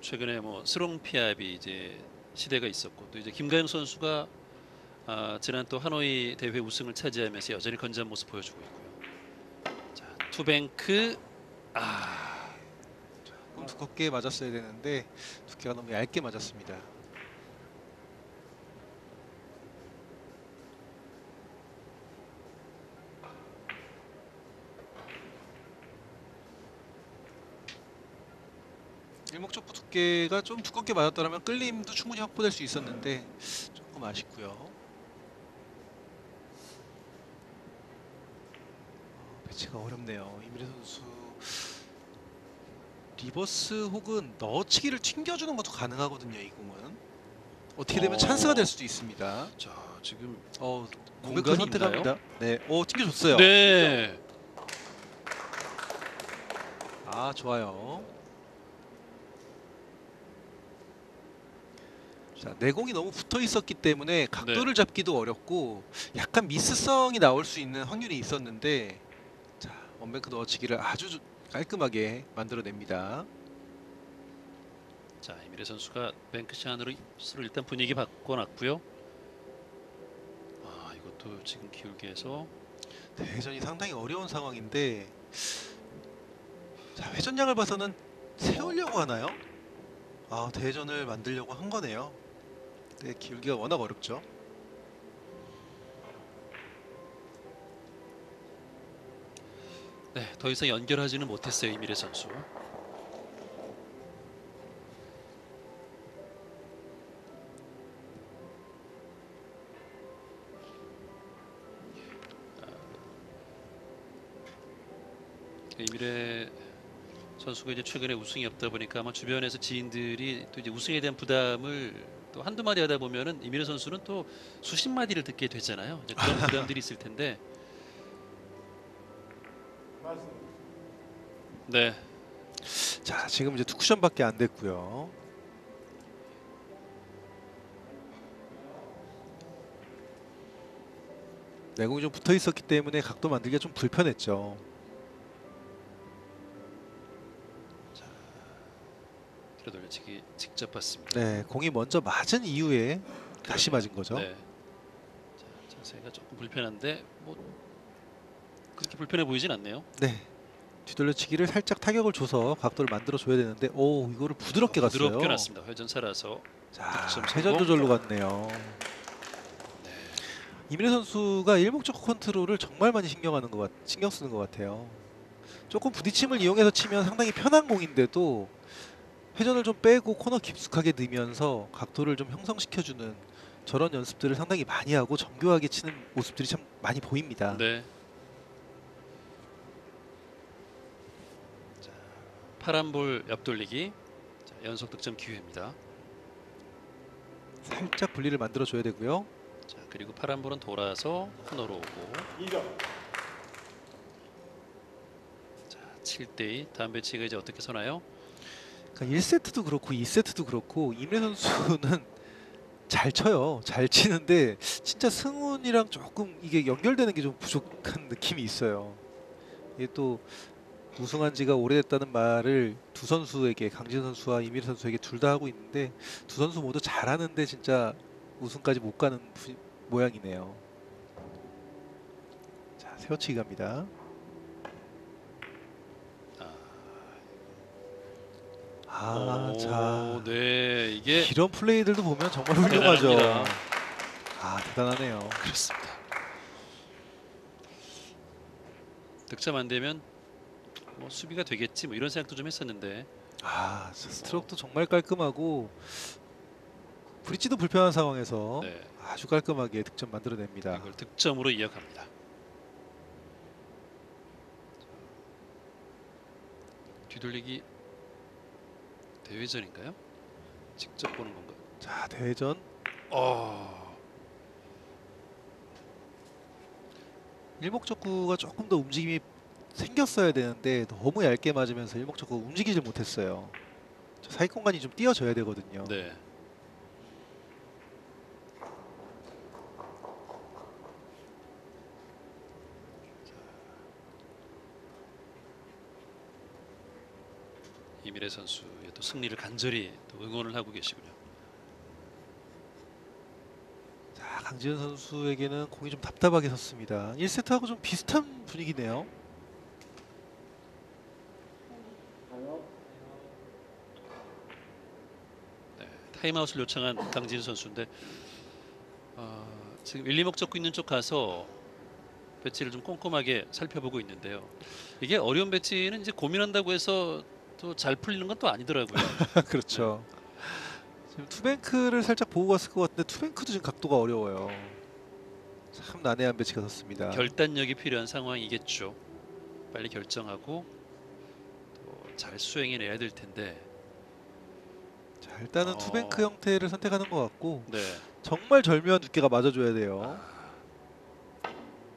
최근에 뭐 스롱피압이 이제 시대가 있었고 또 이제 김가영 선수가 아, 지난 또 하노이 대회 우승을 차지하면서 여전히 건재한 모습 보여주고 있고요. 자, 투뱅크 아, 조금 두껍게 맞았어야 되는데 두께가 너무 얇게 맞았습니다. 일목적구 두께가 좀 두껍게 맞았더라면 끌림도 충분히 확보될 수 있었는데 조금 아쉽고요. 어, 배치가 어렵네요. 이미래 선수 리버스 혹은 넣어치기를 튕겨주는 것도 가능하거든요. 이 공은 어떻게 되면 어. 찬스가 될 수도 있습니다. 자 지금 어, 공백을 선택합니다. 네, 오 튕겨줬어요. 네. 아 좋아요. 자 내공이 너무 붙어 있었기 때문에 각도를 잡기도 어렵고 약간 미스성이 나올 수 있는 확률이 있었는데 자 원뱅크 넣어치기를 아주 조- 깔끔하게 만들어냅니다. 자 이미래 선수가 뱅크샷으로 스로 일단 분위기 바꿔놨고요. 아 이것도 지금 기울게 해서 대회전이 상당히 어려운 상황인데 자 회전량을 봐서는 세우려고 하나요? 아 대회전을 만들려고 한 거네요. 네 기울기가 워낙 어렵죠. 네, 더 이상 연결하지는 못했어요 이미래 선수. 아, 이미래 선수가 이제 최근에 우승이 없다 보니까 아마 주변에서 지인들이 또 이제 우승에 대한 부담을 또 한두 마디 하다 보면은 이미래 선수는 또 수십 마디를 듣게 되잖아요. 이제 그런 부담들이 있을 텐데. 네, 자 지금 이제 투 쿠션밖에 안 됐고요. 내공이 좀 붙어 있었기 때문에 각도 만들기가 좀 불편했죠. 뒤로 돌려치기 직접 봤습니다. 네, 공이 먼저 맞은 이후에 다시. 맞은 거죠. 네. 자, 자세가 조금 불편한데 뭐 그렇게 불편해 보이진 않네요. 네. 뒤돌려치기를 살짝 타격을 줘서 각도를 만들어 줘야 되는데 오 이거를 부드럽게 갔어요. 부드럽게 났습니다. 회전 살아서 자, 회전. 조절로 갔네요. 네. 이민혜 선수가 일목적 컨트롤을 정말 많이 신경하는 것 같, 신경 쓰는 것 같아요. 조금 부딪힘을 이용해서 치면 상당히 편한 공인데도 회전을 좀 빼고 코너 깊숙하게 넣으면서 각도를 좀 형성시켜주는 저런 연습들을 상당히 많이 하고 정교하게 치는 모습들이 참 많이 보입니다. 네. 자, 파란 볼 옆돌리기. 자, 연속 득점 기회입니다. 살짝 분리를 만들어 줘야 되고요. 자, 그리고 파란 볼은 돌아서 코너로 오고. 자, 7대2 다음 배치가 이제 어떻게 서나요? 그러니까 1세트도 그렇고 2세트도 그렇고 이민혜 선수는 잘 쳐요. 잘 치는데 진짜 승훈이랑 조금 이게 연결되는 게 좀 부족한 느낌이 있어요. 이게 또 우승한 지가 오래됐다는 말을 두 선수에게 강진 선수와 이민혜 선수에게 둘 다 하고 있는데 두 선수 모두 잘하는데 진짜 우승까지 못 가는 부- 모양이네요. 자, 세워치기 갑니다. 아, 오, 자. 네, 이게 이런 플레이들도 보면 정말 훌륭하죠. 대단합니다. 아 대단하네요. 그렇습니다. 득점 안 되면 뭐 수비가 되겠지 뭐 이런 생각도 좀 했었는데 아 스트로크도 정말 깔끔하고 브릿지도 불편한 상황에서 네, 아주 깔끔하게 득점 만들어냅니다. 이걸 득점으로 이어갑니다. 뒤돌리기 대회전인가요? 직접 보는 건가요? 자 대회전 어, 일목적구가 조금 더 움직임이 생겼어야 되는데 너무 얇게 맞으면서 일목적구 움직이질 못했어요. 저 사이 공간이 좀 띄어져야 되거든요. 네. 이미래 선수의 또 승리를 간절히 또 응원을 하고 계시군요. 자 강지은 선수에게는 공이 좀 답답하게 섰습니다. 1세트하고 좀 비슷한 분위기네요. 네, 타임아웃을 요청한 강지은 선수인데 어, 지금 1, 2목적구 있는 쪽 가서 배치를 좀 꼼꼼하게 살펴보고 있는데요. 이게 어려운 배치는 이제 고민한다고 해서 또 잘 풀리는 건 또 아니더라고요. 그렇죠. 지금 투뱅크를 살짝 보고 갔을 것 같은데 투뱅크도 지금 각도가 어려워요. 참 난해한 배치가 섰습니다. 결단력이 필요한 상황이겠죠. 빨리 결정하고 또 잘 수행해 내야 될 텐데. 자, 일단은 어. 투뱅크 형태를 선택하는 것 같고 네. 정말 절묘한 두께가 맞아줘야 돼요.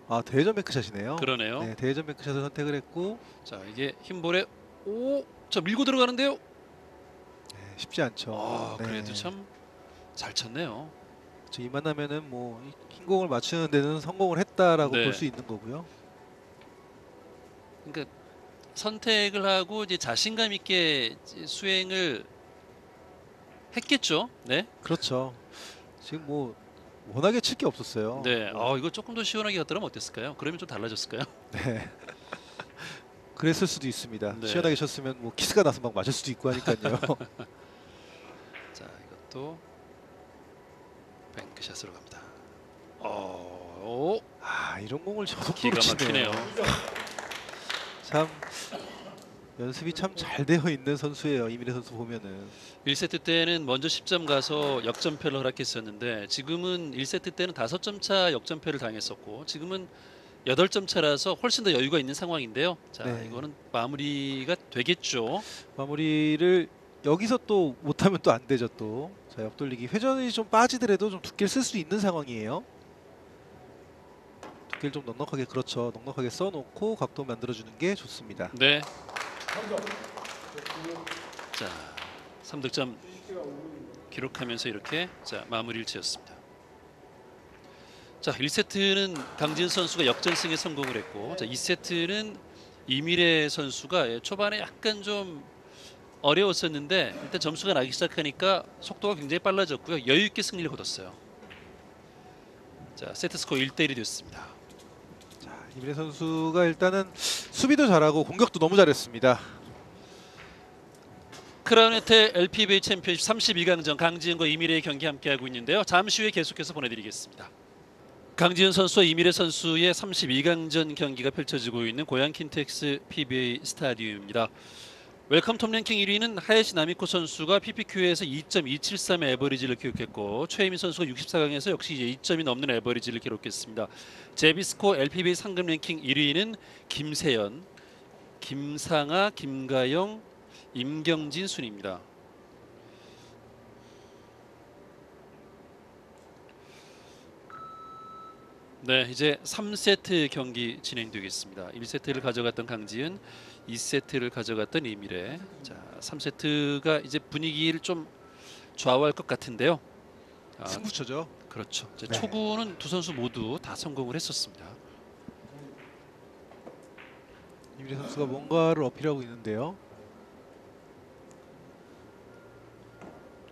아 대회전 뱅크샷이네요. 그러네요. 네, 대회전 뱅크샷을 선택을 했고 자 이게 흰볼에 오, 저 밀고 들어가는데요. 네, 쉽지 않죠. 아, 네. 그래도 참 잘 쳤네요. 저 이만하면은 뭐 흰 공을 맞추는 데는 성공을 했다라고 네. 볼 수 있는 거고요. 그러니까 선택을 하고 이제 자신감 있게 이제 수행을 했겠죠. 네. 그렇죠. 지금 뭐 워낙에 칠 게 없었어요. 네. 뭐, 어, 이거 조금 더 시원하게 갔더라면 어땠을까요? 그러면 좀 달라졌을까요? 네. 그랬을 수도 있습니다. 네. 시원하게 쳤으면 뭐 키스가 나서 막 맞을 수도 있고 하니까요. 자, 이것도 뱅크샷으로 갑니다. 어, 오, 아 이런 공을 저 기가 속도로 치네요. 막히네요. 참 연습이 참 잘 되어 있는 선수예요. 이민혜 선수 보면은 1세트 때는 먼저 10점 가서 역전패를 허락했었는데 지금은 1세트 때는 5점 차 역전패를 당했었고 지금은 8점 차라서 훨씬 더 여유가 있는 상황인데요. 자, 네. 이거는 마무리가 되겠죠. 마무리를 여기서 또 못하면 또 안 되죠 또. 자 옆돌리기 회전이 좀 빠지더라도 좀 두께를 쓸 수 있는 상황이에요. 두께를 좀 넉넉하게 그렇죠. 넉넉하게 써놓고 각도 만들어주는 게 좋습니다. 네. 자, 3득점 기록하면서 이렇게 자, 마무리를 지었습니다. 자, 1세트는 강지은 선수가 역전승에 성공을 했고 자, 2세트는 이미래 선수가 예, 초반에 약간 좀 어려웠었는데 일단 점수가 나기 시작하니까 속도가 굉장히 빨라졌고요. 여유 있게 승리를 거뒀어요. 자 세트 스코어 1대 1이 됐습니다. 자, 이미래 선수가 일단은 수비도 잘하고 공격도 너무 잘했습니다. 크라운해태 LPBA 챔피언십 32강전 강지은과 이미래의 경기 함께하고 있는데요. 잠시 후에 계속해서 보내드리겠습니다. 강지은 선수와 이미래 선수의 32강전 경기가 펼쳐지고 있는 고양 킨텍스 PBA 스타디움입니다. 웰컴 톱 랭킹 1위는 하야시 나미코 선수가 PPQ에서 2.273의 에버리지를 기록했고 최혜미 선수가 64강에서 역시 이제 2점이 넘는 에버리지를 기록했습니다. 제비스코 LPBA 상금 랭킹 1위는 김세연, 김상아, 김가영, 임경진 순입니다. 네, 이제 3세트 경기 진행되겠습니다. 1세트를 가져갔던 강지은, 2세트를 가져갔던 이미래. 자, 3세트가 이제 분위기를 좀 좌우할 것 같은데요. 아, 승부처죠. 그렇죠. 이제 네. 초구는 두 선수 모두 다 성공을 했었습니다. 이민혜 선수가 뭔가를 어필하고 있는데요.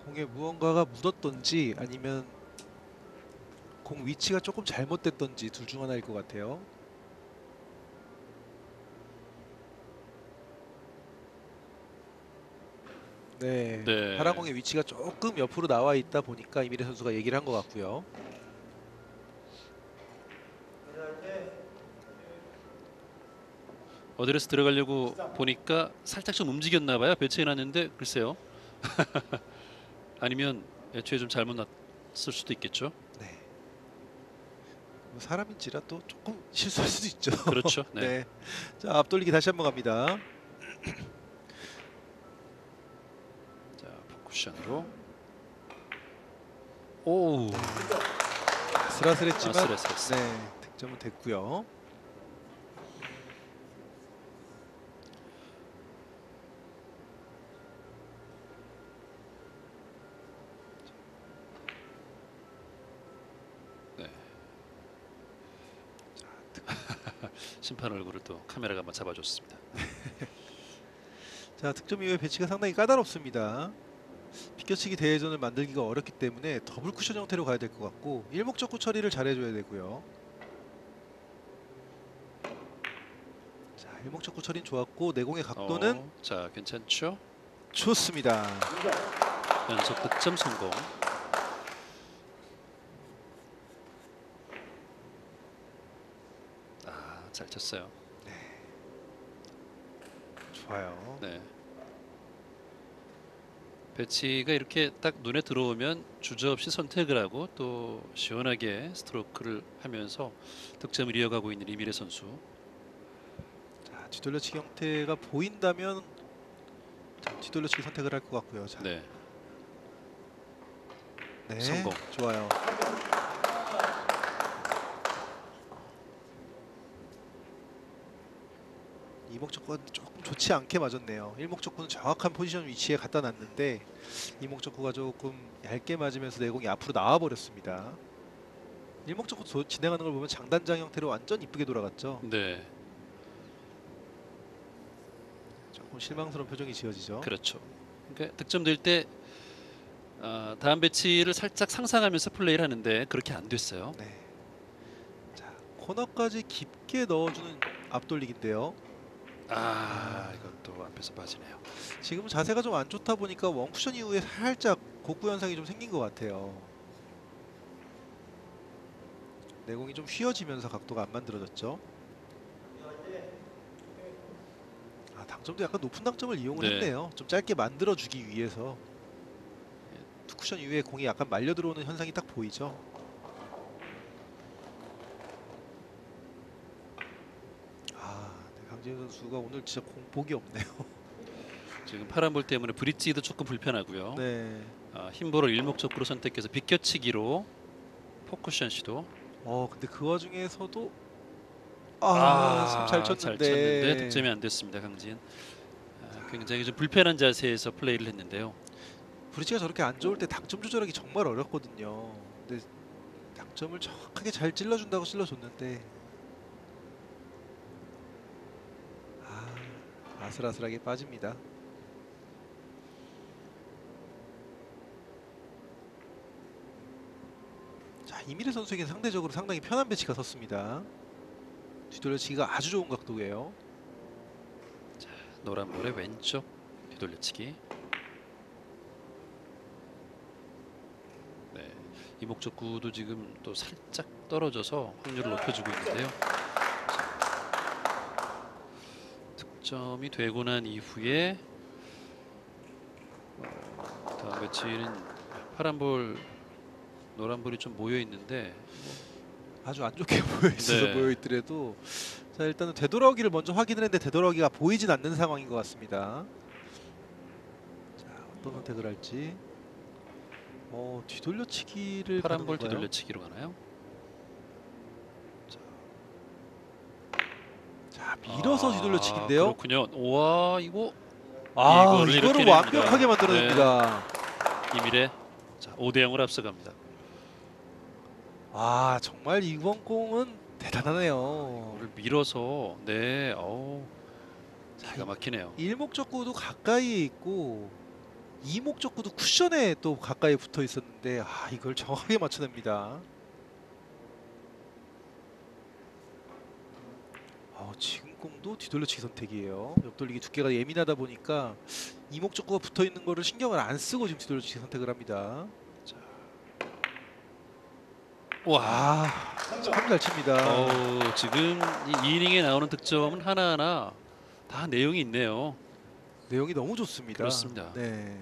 공에 무언가가 묻었던지 아니면 공 위치가 조금 잘못됐던지 둘 중 하나일 것 같아요. 네. 네. 파란 공의 위치가 조금 옆으로 나와 있다 보니까 이미래 선수가 얘기를 한 것 같고요. 어드레스 들어가려고 보니까 살짝 좀 움직였나 봐요. 배치해 놨는데 글쎄요. 아니면 애초에 좀 잘못 놨을 수도 있겠죠. 네. 뭐 사람인지라 또 조금 실수할 수도 있죠. 그렇죠. 네. 네. 자 앞돌리기 다시 한번 갑니다. 자, 포쿠션으로. 오, 아슬아슬했지만 아슬아슬했어. 네 득점은 됐고요. 심판 얼굴을 또 카메라가 한번 잡아줬습니다. 자 득점 이후에 배치가 상당히 까다롭습니다. 비껴치기 대회전을 만들기가 어렵기 때문에 더블 쿠션 형태로 가야 될 것 같고 일목적구 처리를 잘해줘야 되고요. 자 일목적구 처리는 좋았고 내공의 각도는 어, 자, 괜찮죠? 좋습니다. 연속 득점 성공. 잘 쳤어요. 좋아요. 네. 배치가 이렇게 딱 눈에 들어오면 주저없이 선택을 하고 또 시원하게 스트로크를 하면서 득점을 이어가고 있는 이미래 선수. 자 뒤돌려치기 형태가 보인다면 자, 뒤돌려치기 선택을 할 것 같고요. 자, 네. 네, 성공. 좋아요. 이목적구가 조금 좋지 않게 맞았네요. 일목적구는 정확한 포지션 위치에 갖다 놨는데 이목적구가 조금 얇게 맞으면서 내공이 앞으로 나와 버렸습니다. 일목적구 도- 진행하는 걸 보면 장단장 형태로 완전 이쁘게 돌아갔죠. 네. 조금 실망스러운 표정이 지어지죠. 그렇죠. 그러니까 득점 될 때 아, 다음 배치를 살짝 상상하면서 플레이를 하는데 그렇게 안 됐어요. 네. 자 코너까지 깊게 넣어주는 앞돌리기인데요. 아, 이것도 앞에서 빠지네요. 지금 자세가 좀 안 좋다 보니까 원쿠션 이후에 살짝 곡구 현상이 좀 생긴 것 같아요. 내공이 좀 휘어지면서 각도가 안 만들어졌죠. 아 당점도 약간 높은 당점을 이용을 네. 했네요. 좀 짧게 만들어주기 위해서 투 쿠션 이후에 공이 약간 말려 들어오는 현상이 딱 보이죠. 아 네, 강진우 선수가 오늘 진짜 공복이 없네요. 지금 파란볼 때문에 브릿지도 조금 불편하고요. 네. 아, 흰볼을 일목적으로 선택해서 비껴치기로 포쿠션 시도. 어 근데 그 와중에서도 아참잘 쳤는데, 잘 쳤는데 득점이 안 됐습니다. 강진. 아, 굉장히 좀 불편한 자세에서 플레이를 했는데요. 브리지가 저렇게 안 좋을 때 당점 조절하기 정말 어렵거든요. 근데 당점을 정확하게 잘 찔러준다고 찔러줬는데 아슬아슬하게 빠집니다. 자 이미래 선수에게 상대적으로 상당히 편한 배치가 섰습니다. 뒤돌려치기가 아주 좋은 각도예요. 자 노란 볼의 왼쪽 뒤돌려치기. 네 이목적 구도 지금 또 살짝 떨어져서 확률을 높여주고 있는데요. 자, 득점이 되고 난 이후에 어, 다음 배치는 파란 볼, 노란 볼이 좀 모여 있는데 아주 안 좋게 보여 있어서 네. 보여 있더라도 자 일단은 되돌아오기를 먼저 확인을 했는데 되돌아오기가 보이진 않는 상황인 것 같습니다. 자 어떤 선택을 할지. 어 뒤돌려치기를 파란 가는 볼 건가요? 뒤돌려치기로 가나요? 밀어서 아, 뒤돌려 치기인데요. 그렇군요. 와 이거 아 이거를 이거를 이렇게 완벽하게 됩니다. 만들어냅니다. 이미래 자 5대 0으로 앞서갑니다. 아 정말 이번 공은 대단하네요. 이거를 밀어서 네, 어우 기가 막히네요. 일목적구도 가까이에 있고 이목적구도 쿠션에 또 가까이 붙어 있었는데 아 이걸 정확하게 맞춰냅니다. 아, 지금 공도 뒤돌려치기 선택이에요. 옆돌리기 두께가 예민하다 보니까 이목적구가 붙어 있는 거를 신경을 안 쓰고 지금 뒤돌려치기 선택을 합니다. 와, 아, 참잘 칩니다. 어우 지금 이 이닝에 나오는 득점은 하나하나 다 내용이 있네요. 내용이 너무 좋습니다. 그렇습니다. 네.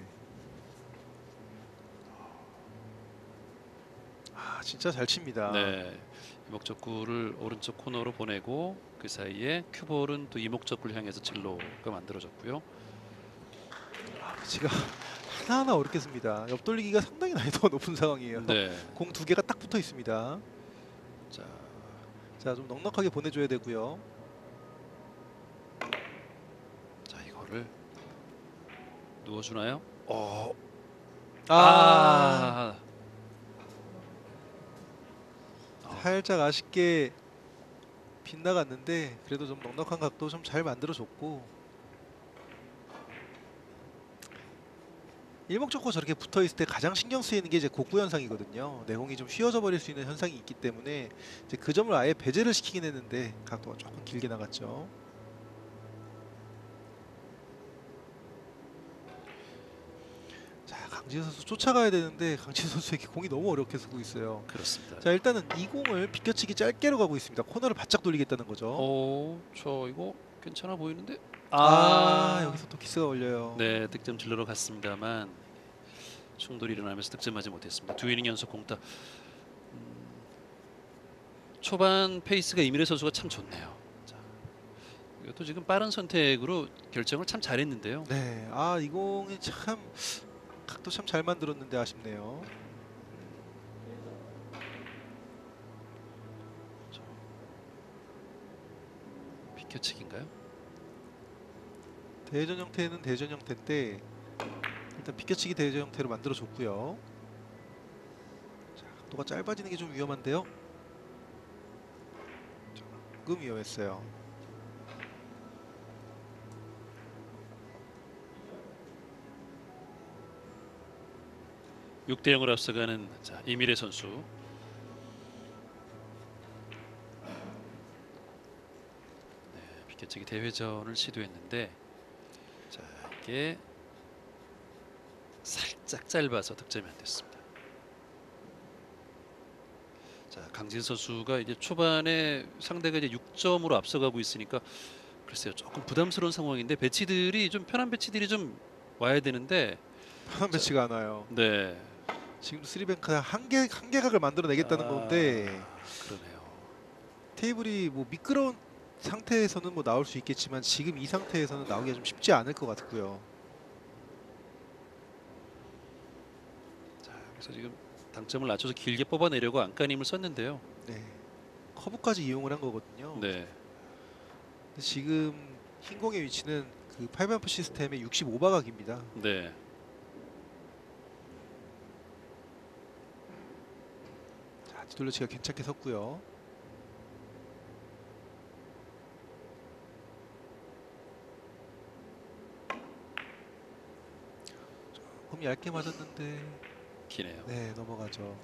진짜 잘 칩니다. 네, 이목적구를 오른쪽 코너로 보내고 그 사이에 큐볼은 또 이목적구를 향해서 진로가 만들어졌고요. 지가 하나하나 어렵겠습니다. 옆돌리기가 상당히 난이도가 높은 상황이에요. 네, 공 두 개가 딱 붙어 있습니다. 자 자, 좀 넉넉하게 보내줘야 되고요. 자 이거를 누워주나요? 어, 아, 아, 살짝 아쉽게 빗나갔는데 그래도 좀 넉넉한 각도 좀 잘 만들어줬고 일목적고 저렇게 붙어 있을 때 가장 신경 쓰이는 게 이제 곡구 현상이거든요. 내공이 좀 휘어져 버릴 수 있는 현상이 있기 때문에 그 점을 아예 배제를 시키긴 했는데 각도가 조금 길게 나갔죠. 자 강진 선수 쫓아가야 되는데 강진 선수에게 공이 너무 어렵게 쓰고 있어요. 그렇습니다. 자 일단은 이 공을 비껴치기 짧게로 가고 있습니다. 코너를 바짝 돌리겠다는 거죠. 어, 저 이거 괜찮아 보이는데? 아, 여기서 또 키스가 걸려요. 네, 득점 질러러 갔습니다만 충돌이 일어나면서 득점하지 못했습니다. 두 이닝 연속 공타. 음, 초반 페이스가 이미래 선수가 참 좋네요. 자, 이것도 지금 빠른 선택으로 결정을 참 잘했는데요. 네, 아 이 공이 참 각도 참 잘 만들었는데 아쉽네요. 비켜치기인가요? 대전 형태는 대전 형태인데 일단 비껴치기 대전 형태로 만들어 줬고요. 자, 각도가 짧아지는 게 좀 위험한데요. 조금 위험했어요. 6대 0으로 앞서가는 자, 이미래 선수. 네, 비켜치기 대회전을 시도했는데 자, 이게 살짝 짧아서 득점이 안 됐습니다. 자, 강지은 선수가 이제 초반에 상대가 이제 6점으로 앞서가고 있으니까 글쎄요 조금 부담스러운 상황인데 배치들이 좀 편한 배치들이 좀 와야 되는데 편한 배치가 안 와요. 네 지금 쓰리뱅크 한개 한 개각을 만들어내겠다는 아, 건데 그러네요. 테이블이 뭐 미끄러운 상태에서는 뭐 나올 수 있겠지만 지금 이 상태에서는 나오기가 좀 쉽지 않을 것 같고요. 자, 그래서 지금 당점을 낮춰서 길게 뽑아내려고 안간힘을 썼는데요. 네. 커브까지 이용을 한 거거든요. 네, 지금 흰공의 위치는 그 five and half 시스템의 65바각입니다. 네. 둘러치기가 괜찮게 섰고요. 조금 얇게 맞았는데 기네요. 네 넘어가죠.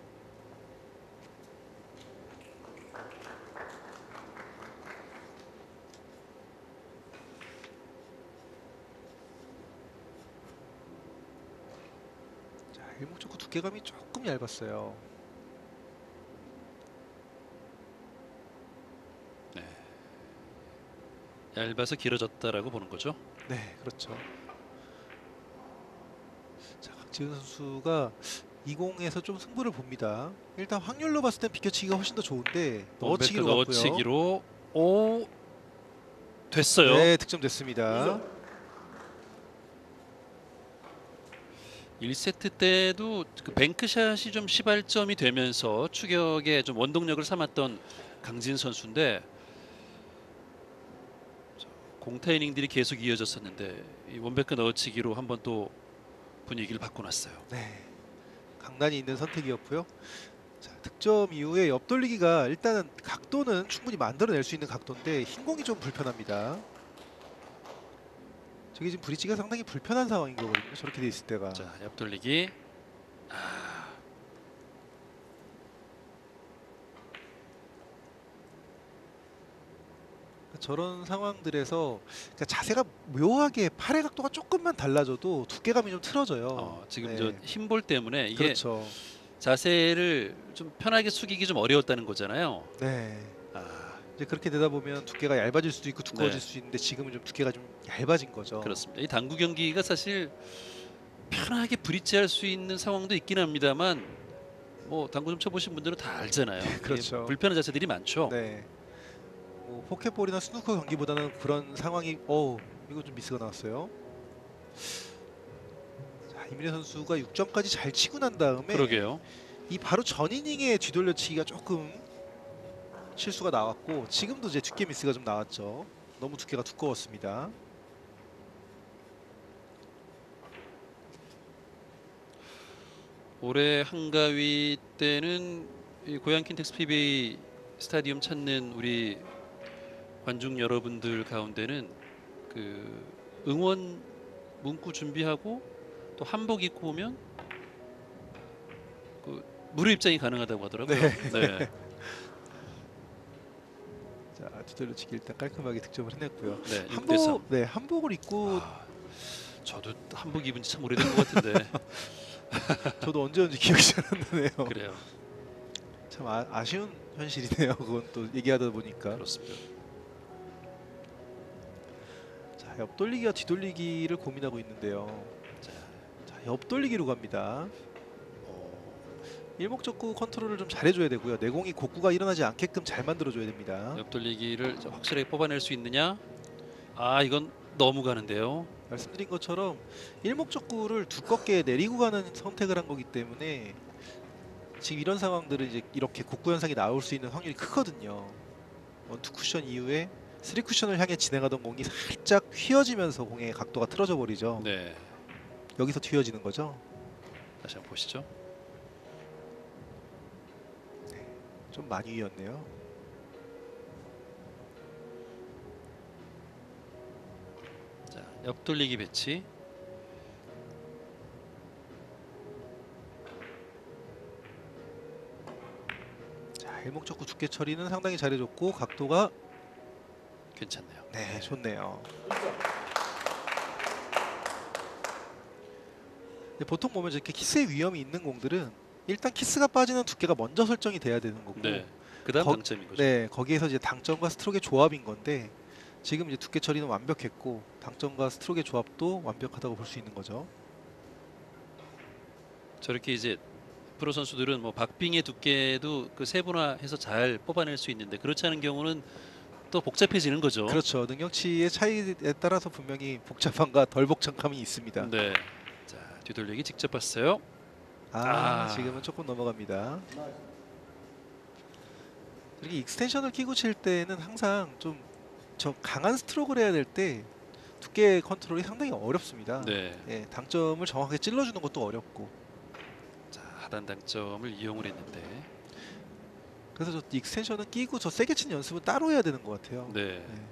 자 일목적구 두께감이 조금 얇았어요. 얇아서 길어졌다라고 보는 거죠. 네, 그렇죠. 자, 박지훈 선수가 20에서 좀 승부를 봅니다. 일단 확률로 봤을 땐 비켜치기가 훨씬 더 좋은데 넣어치기로 갔고요. 넣어치기로 오 됐어요. 네, 득점 됐습니다. 1세트 때도 그 뱅크샷이 좀 시발점이 되면서 추격에 좀 원동력을 삼았던 강진 선수인데 자, 공타 이닝들이 계속 이어졌었는데 이 원뱅크 넣어치기로 한번 또 분위기를 바꿔놨어요. 네, 강단이 있는 선택이었고요. 자, 득점 이후에 옆돌리기가 일단은 각도는 충분히 만들어낼 수 있는 각도인데 흰 공이 좀 불편합니다. 저게 지금 브릿지가 상당히 불편한 상황인 거거든요. 저렇게 돼 있을 때가. 자 옆돌리기 아, 저런 상황들에서 그러니까 자세가 묘하게 팔의 각도가 조금만 달라져도 두께감이 좀 틀어져요. 어, 지금 네. 저 힘볼 때문에 이게 그렇죠. 자세를 좀 편하게 숙이기 좀 어려웠다는 거잖아요. 네. 아, 이제 그렇게 되다 보면 두께가 얇아질 수도 있고 두꺼워질 네. 수 있는데 지금은 좀 두께가 좀 얇아진 거죠. 그렇습니다. 이 당구 경기가 사실 편하게 브릿지할 수 있는 상황도 있긴 합니다만 뭐 당구 좀 쳐보신 분들은 다 알잖아요. 그렇죠. 불편한 자세들이 많죠. 네. 뭐 포켓볼이나 snooker 경기보다는 그런 상황이 어 이거 좀 미스가 나왔어요. 자, 이미래 선수가 6점까지 잘 치고 난 다음에 그러게요. 이 바로 전 이닝에 뒤돌려치기가 조금 실수가 나왔고 지금도 이제 두께 미스가 좀 나왔죠. 너무 두께가 두꺼웠습니다. 올해 한가위 때는 이 고양 킨텍스 PBA 스타디움 찾는 우리 관중 여러분들 가운데는 그 응원 문구 준비하고 또 한복 입고 오면 그 무료 입장이 가능하다고 하더라고요. 네. 자 뒤돌려치기 일단 깔끔하게 득점을 해냈고요. 네, 6대 3. 한복 네 한복을 입고 아, 저도 한복 입은 지 참 오래된 것 같은데 저도 언제 언제 기억이 잘 안 나네요. 그래요. 참 아, 아쉬운 현실이네요. 그건 또 얘기하다 보니까. 그렇습니다. 자 옆돌리기와 뒤돌리기를 고민하고 있는데요. 자, 자 옆돌리기로 갑니다. 어, 일목적구 컨트롤을 좀 잘해줘야 되고요. 내공이 곡구가 일어나지 않게끔 잘 만들어줘야 됩니다. 옆돌리기를 좀 확실하게 뽑아낼 수 있느냐? 아 이건 너무 가는데요. 말씀드린 것처럼 일목적구를 두껍게 내리고 가는 선택을 한 거기 때문에 지금 이런 상황들은 이제 이렇게 곡구 현상이 나올 수 있는 확률이 크거든요. one two 쿠션 이후에 three 쿠션을 향해 진행하던 공이 살짝 휘어지면서 공의 각도가 틀어져 버리죠. 네, 여기서 휘어지는 거죠. 다시 한번 보시죠. 좀 많이 휘었네요. 자, 옆돌리기 배치. 자 일목적구 두께 처리는 상당히 잘해줬고 각도가 괜찮네요. 네 좋네요. 근데 보통 보면 이렇게 키스의 위험이 있는 공들은 일단 키스가 빠지는 두께가 먼저 설정이 돼야 되는 거고 네, 그다음 거- 당점인 거죠. 네, 거기에서 이제 당점과 스트로크의 조합인 건데 지금 이제 두께 처리는 완벽했고 당점과 스트로크의 조합도 완벽하다고 볼 수 있는 거죠. 저렇게 이제 프로 선수들은 뭐 박빙의 두께도 그 세분화해서 잘 뽑아낼 수 있는데 그렇지 않은 경우는 또 복잡해지는 거죠. 그렇죠. 능력치의 차이에 따라서 분명히 복잡함과 덜 복잡함이 있습니다. 네. 자, 뒤돌리기 직접 봤어요. 아, 아. 지금은 조금 넘어갑니다. 이렇게 extension을 끼고 칠 때는 항상 좀 저 강한 스트로크를 해야 될 때 두께 컨트롤이 상당히 어렵습니다. 네. 예, 당점을 정확하게 찔러주는 것도 어렵고 자, 하단 당점을 이용을 했는데. 그래서 저 extension은 끼고 저 세게 치는 연습은 따로 해야 되는 것 같아요. 네. 네.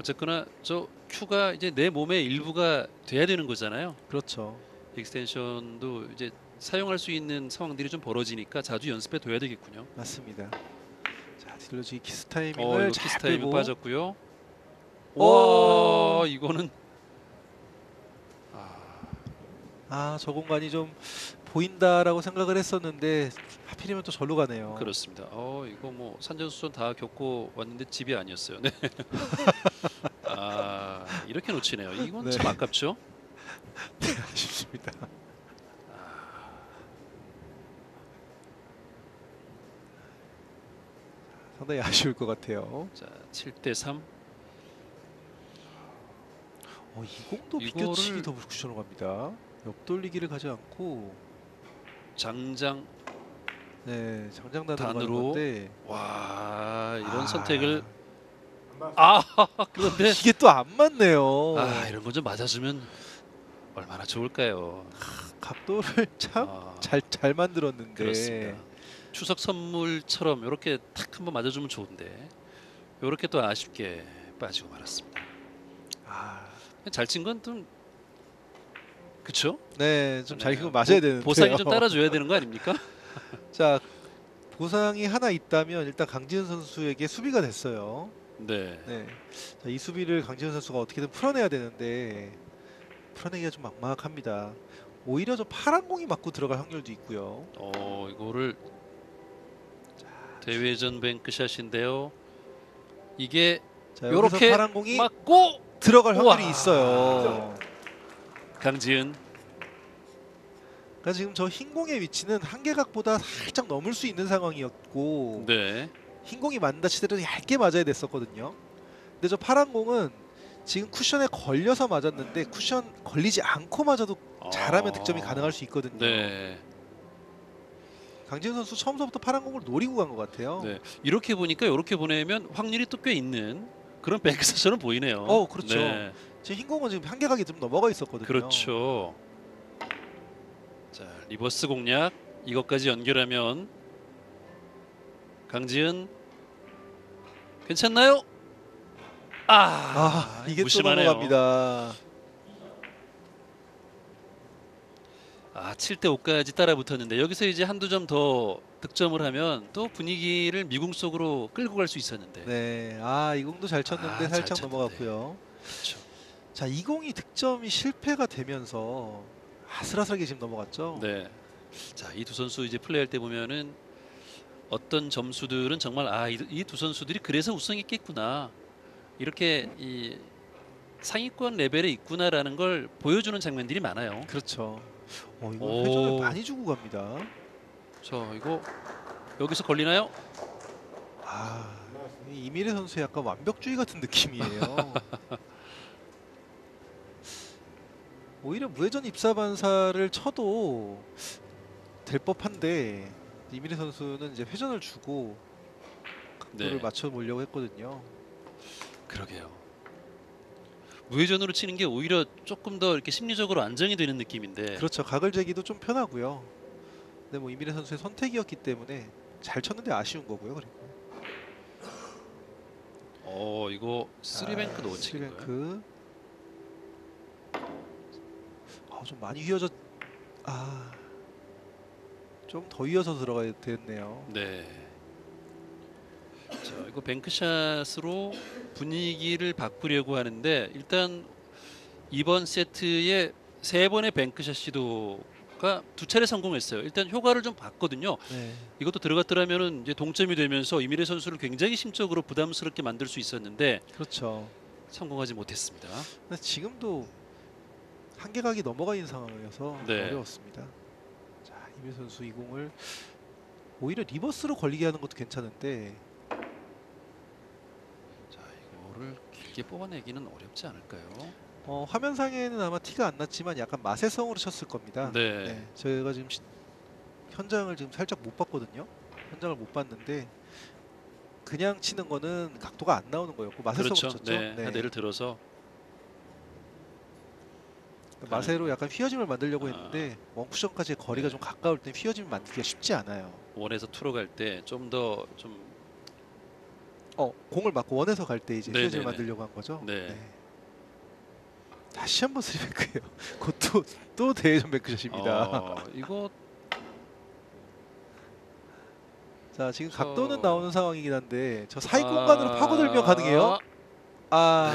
어쨌거나 저 큐가 이제 내 몸의 일부가 돼야 되는 거잖아요. 그렇죠. extension도 이제 사용할 수 있는 상황들이 좀 벌어지니까 자주 연습해 둬야 되겠군요. 맞습니다. 자, 둘러치기 키스 어, 타이밍을 잘 키스 타이밍 빠졌고요. 오! 와, 이거는 아, 아, 저 공간이 좀 보인다라고 생각을 했었는데 하필이면 또 절로 가네요. 그렇습니다. 어 이거 뭐 산전수전 다 겪고 왔는데 집이 아니었어요. 네. 아 이렇게 놓치네요. 이건 네. 참 아깝죠. 아쉽습니다. 상당히 아쉬울 것 같아요. 자 7대 3. 어, 이 공도 비껴치기 더블 쿠션으로 갑니다. 옆돌리기를 가지 않고 장장 네 장장단으로 가는 단으로. 건데 와 이런 아, 선택을 아 그런데 이게 또 안 맞네요. 아 이런 거 좀 맞아주면 얼마나 좋을까요? 각도를 참 아, 잘잘 만들었는데 그렇습니다. 추석 선물처럼 이렇게 탁 한번 맞아주면 좋은데 이렇게 또 아쉽게 빠지고 말았습니다. 아, 잘 친 건 좀 그쵸? 네, 좀잘 네, 키고 맞아야 보- 되는데 보상이 좀 따라줘야 되는 거 아닙니까? 자 보상이 하나 있다면 일단 강지은 선수에게 수비가 됐어요. 네. 네, 자, 이 수비를 강지은 선수가 어떻게든 풀어내야 되는데 풀어내기가 좀 막막합니다. 오히려 저 파란 공이 맞고 들어갈 확률도 있고요. 어 이거를 대회전 뱅크샷인데요. 이게 자, 여기서 요렇게 파란 공이 맞고 들어갈 우와. 확률이 있어요. 강지은 그러니까 지금 저 흰 공의 위치는 한계각보다 살짝 넘을 수 있는 상황이었고 네. 흰 공이 맞는다 치더라도 얇게 맞아야 됐었거든요. 근데 저 파란 공은 지금 쿠션에 걸려서 맞았는데 쿠션 걸리지 않고 맞아도 잘하면 아, 득점이 가능할 수 있거든요. 네. 강지훈 선수 처음부터 파란 공을 노리고 간 것 같아요. 네. 이렇게 보니까 이렇게 보내면 확률이 또 꽤 있는 그런 뱅크샷처럼 보이네요. 어, 그렇죠. 네. 지금 흰 공은 지금 한계각이 좀 넘어가 있었거든요. 그렇죠. 자 reverse 공략 이것까지 연결하면 강지은 괜찮나요? 아, 아 이게 무심하네요. 또 넘어갑니다. 아 7대 5까지 따라 붙었는데 여기서 이제 한두 점 더 득점을 하면 또 분위기를 미궁 속으로 끌고 갈 수 있었는데 네, 아 이 공도 잘 쳤는데 아, 잘 살짝 쳤는데. 넘어갔고요. 그렇죠. 자, 이 공이 득점이 실패가 되면서 아슬아슬하게 지금 넘어갔죠. 네. 자, 이 두 선수 이제 플레이할 때 보면은 어떤 점수들은 정말 아, 이 두 선수들이 그래서 우승했겠구나. 이렇게 이 상위권 레벨에 있구나라는 걸 보여주는 장면들이 많아요. 그렇죠. 어, 이거 오. 회전을 많이 주고 갑니다. 자, 이거 여기서 걸리나요? 아, 이 이미래 선수의 약간 완벽주의 같은 느낌이에요. 오히려 무회전 입사 반사를 쳐도 될 법한데 이미래 선수는 이제 회전을 주고 각도를 네. 맞춰 보려고 했거든요. 그러게요. 무회전으로 치는 게 오히려 조금 더 이렇게 심리적으로 안정이 되는 느낌인데. 그렇죠. 각을 재기도 좀 편하고요. 근데 뭐 이미래 선수의 선택이었기 때문에 잘 쳤는데 아쉬운 거고요. 그리고 어, 이거 쓰리뱅크 아, 놓치는 거예요. 아, 좀 많이 휘어져. 아, 좀더 휘어서 들어가야 됐네요. 네. 자, 이거 뱅크샷으로 분위기를 바꾸려고 하는데 일단 이번 세트에 세 번의 뱅크샷 시도가 두 차례 성공했어요. 일단 효과를 좀 봤거든요. 네. 이것도 들어갔더라면은 이제 동점이 되면서 이미래 선수를 굉장히 심적으로 부담스럽게 만들 수 있었는데 그렇죠. 성공하지 못했습니다. 지금도 한계각이 넘어가 있는 상황이어서 네. 어려웠습니다. 자, 이미래 선수 이 공을 오히려 리버스로 걸리게 하는 것도 괜찮은데 자, 이거를 길게 뽑아내기는 어렵지 않을까요? 어, 화면상에는 아마 티가 안 났지만 약간 마세성으로 쳤을 겁니다. 네. 네, 저희가 지금 시- 현장을 지금 살짝 못 봤거든요. 현장을 못 봤는데 그냥 치는 거는 각도가 안 나오는 거였고 마세성으로 그렇죠. 쳤죠. 네. 네. 하대를 들어서 마세로 약간 휘어짐을 만들려고 아. 했는데 원쿠션까지의 거리가 네. 좀 가까울 땐 휘어짐을 만들기가 쉽지 않아요. 원에서 투로 갈 때 좀 더좀 어, 공을 맞고 원에서 갈 때 이제 네, 휘어짐을 네, 네. 만들려고 한 거죠. 네. 다시 한번 스리뱅크예요. 그것도 또 대회전 뱅크샷입니다. 어, 이거 자 지금 저- 각도는 나오는 상황이긴 한데 저 사이 아, 공간으로 파고들면 가능해요? 아,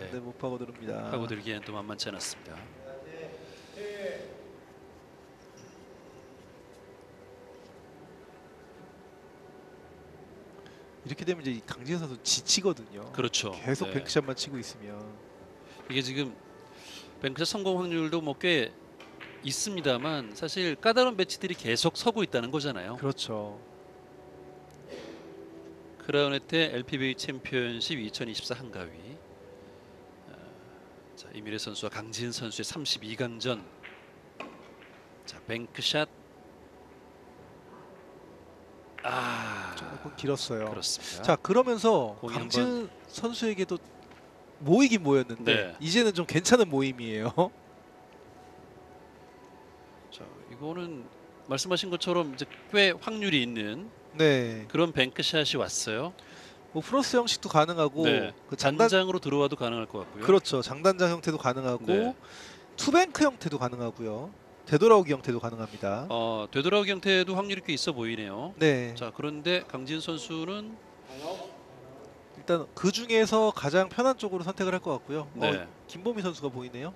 네. 네, 못 파고듭니다. 파고들기엔 또 만만치 않았습니다. 이렇게 되면 이제 이 강진 선수 지치거든요. 그렇죠. 계속 네. 뱅크샷만 치고 있으면 이게 지금 뱅크샷 성공 확률도 뭐 꽤 있습니다만 사실 까다로운 배치들이 계속 서고 있다는 거잖아요. 그렇죠. 크라운의테 LPBA 챔피언십 2024 한가위. 아, 자 이미래 선수와 강진 선수의 32강전. 자 뱅크샷. 아 조금 길었어요. 그렇습니다. 자 그러면서 강진 선수에게도 모이긴 모였는데 네. 이제는 좀 괜찮은 모임이에요. 자 이거는 말씀하신 것처럼 이제 꽤 확률이 있는 네. 그런 뱅크샷이 왔어요. 뭐 플러스 형식도 가능하고 네. 그 장단 단장으로 들어와도 가능할 것 같고요. 그렇죠. 장단장 형태도 가능하고 네. 투뱅크 형태도 가능하고요. 되돌아오기 형태도 가능합니다. 어, 되돌아오기 형태도 확률이 꽤 있어 보이네요. 네. 자 그런데 강진 선수는 일단 그 중에서 가장 편한 쪽으로 선택을 할 것 같고요. 네. 어, 김보미 선수가 보이네요.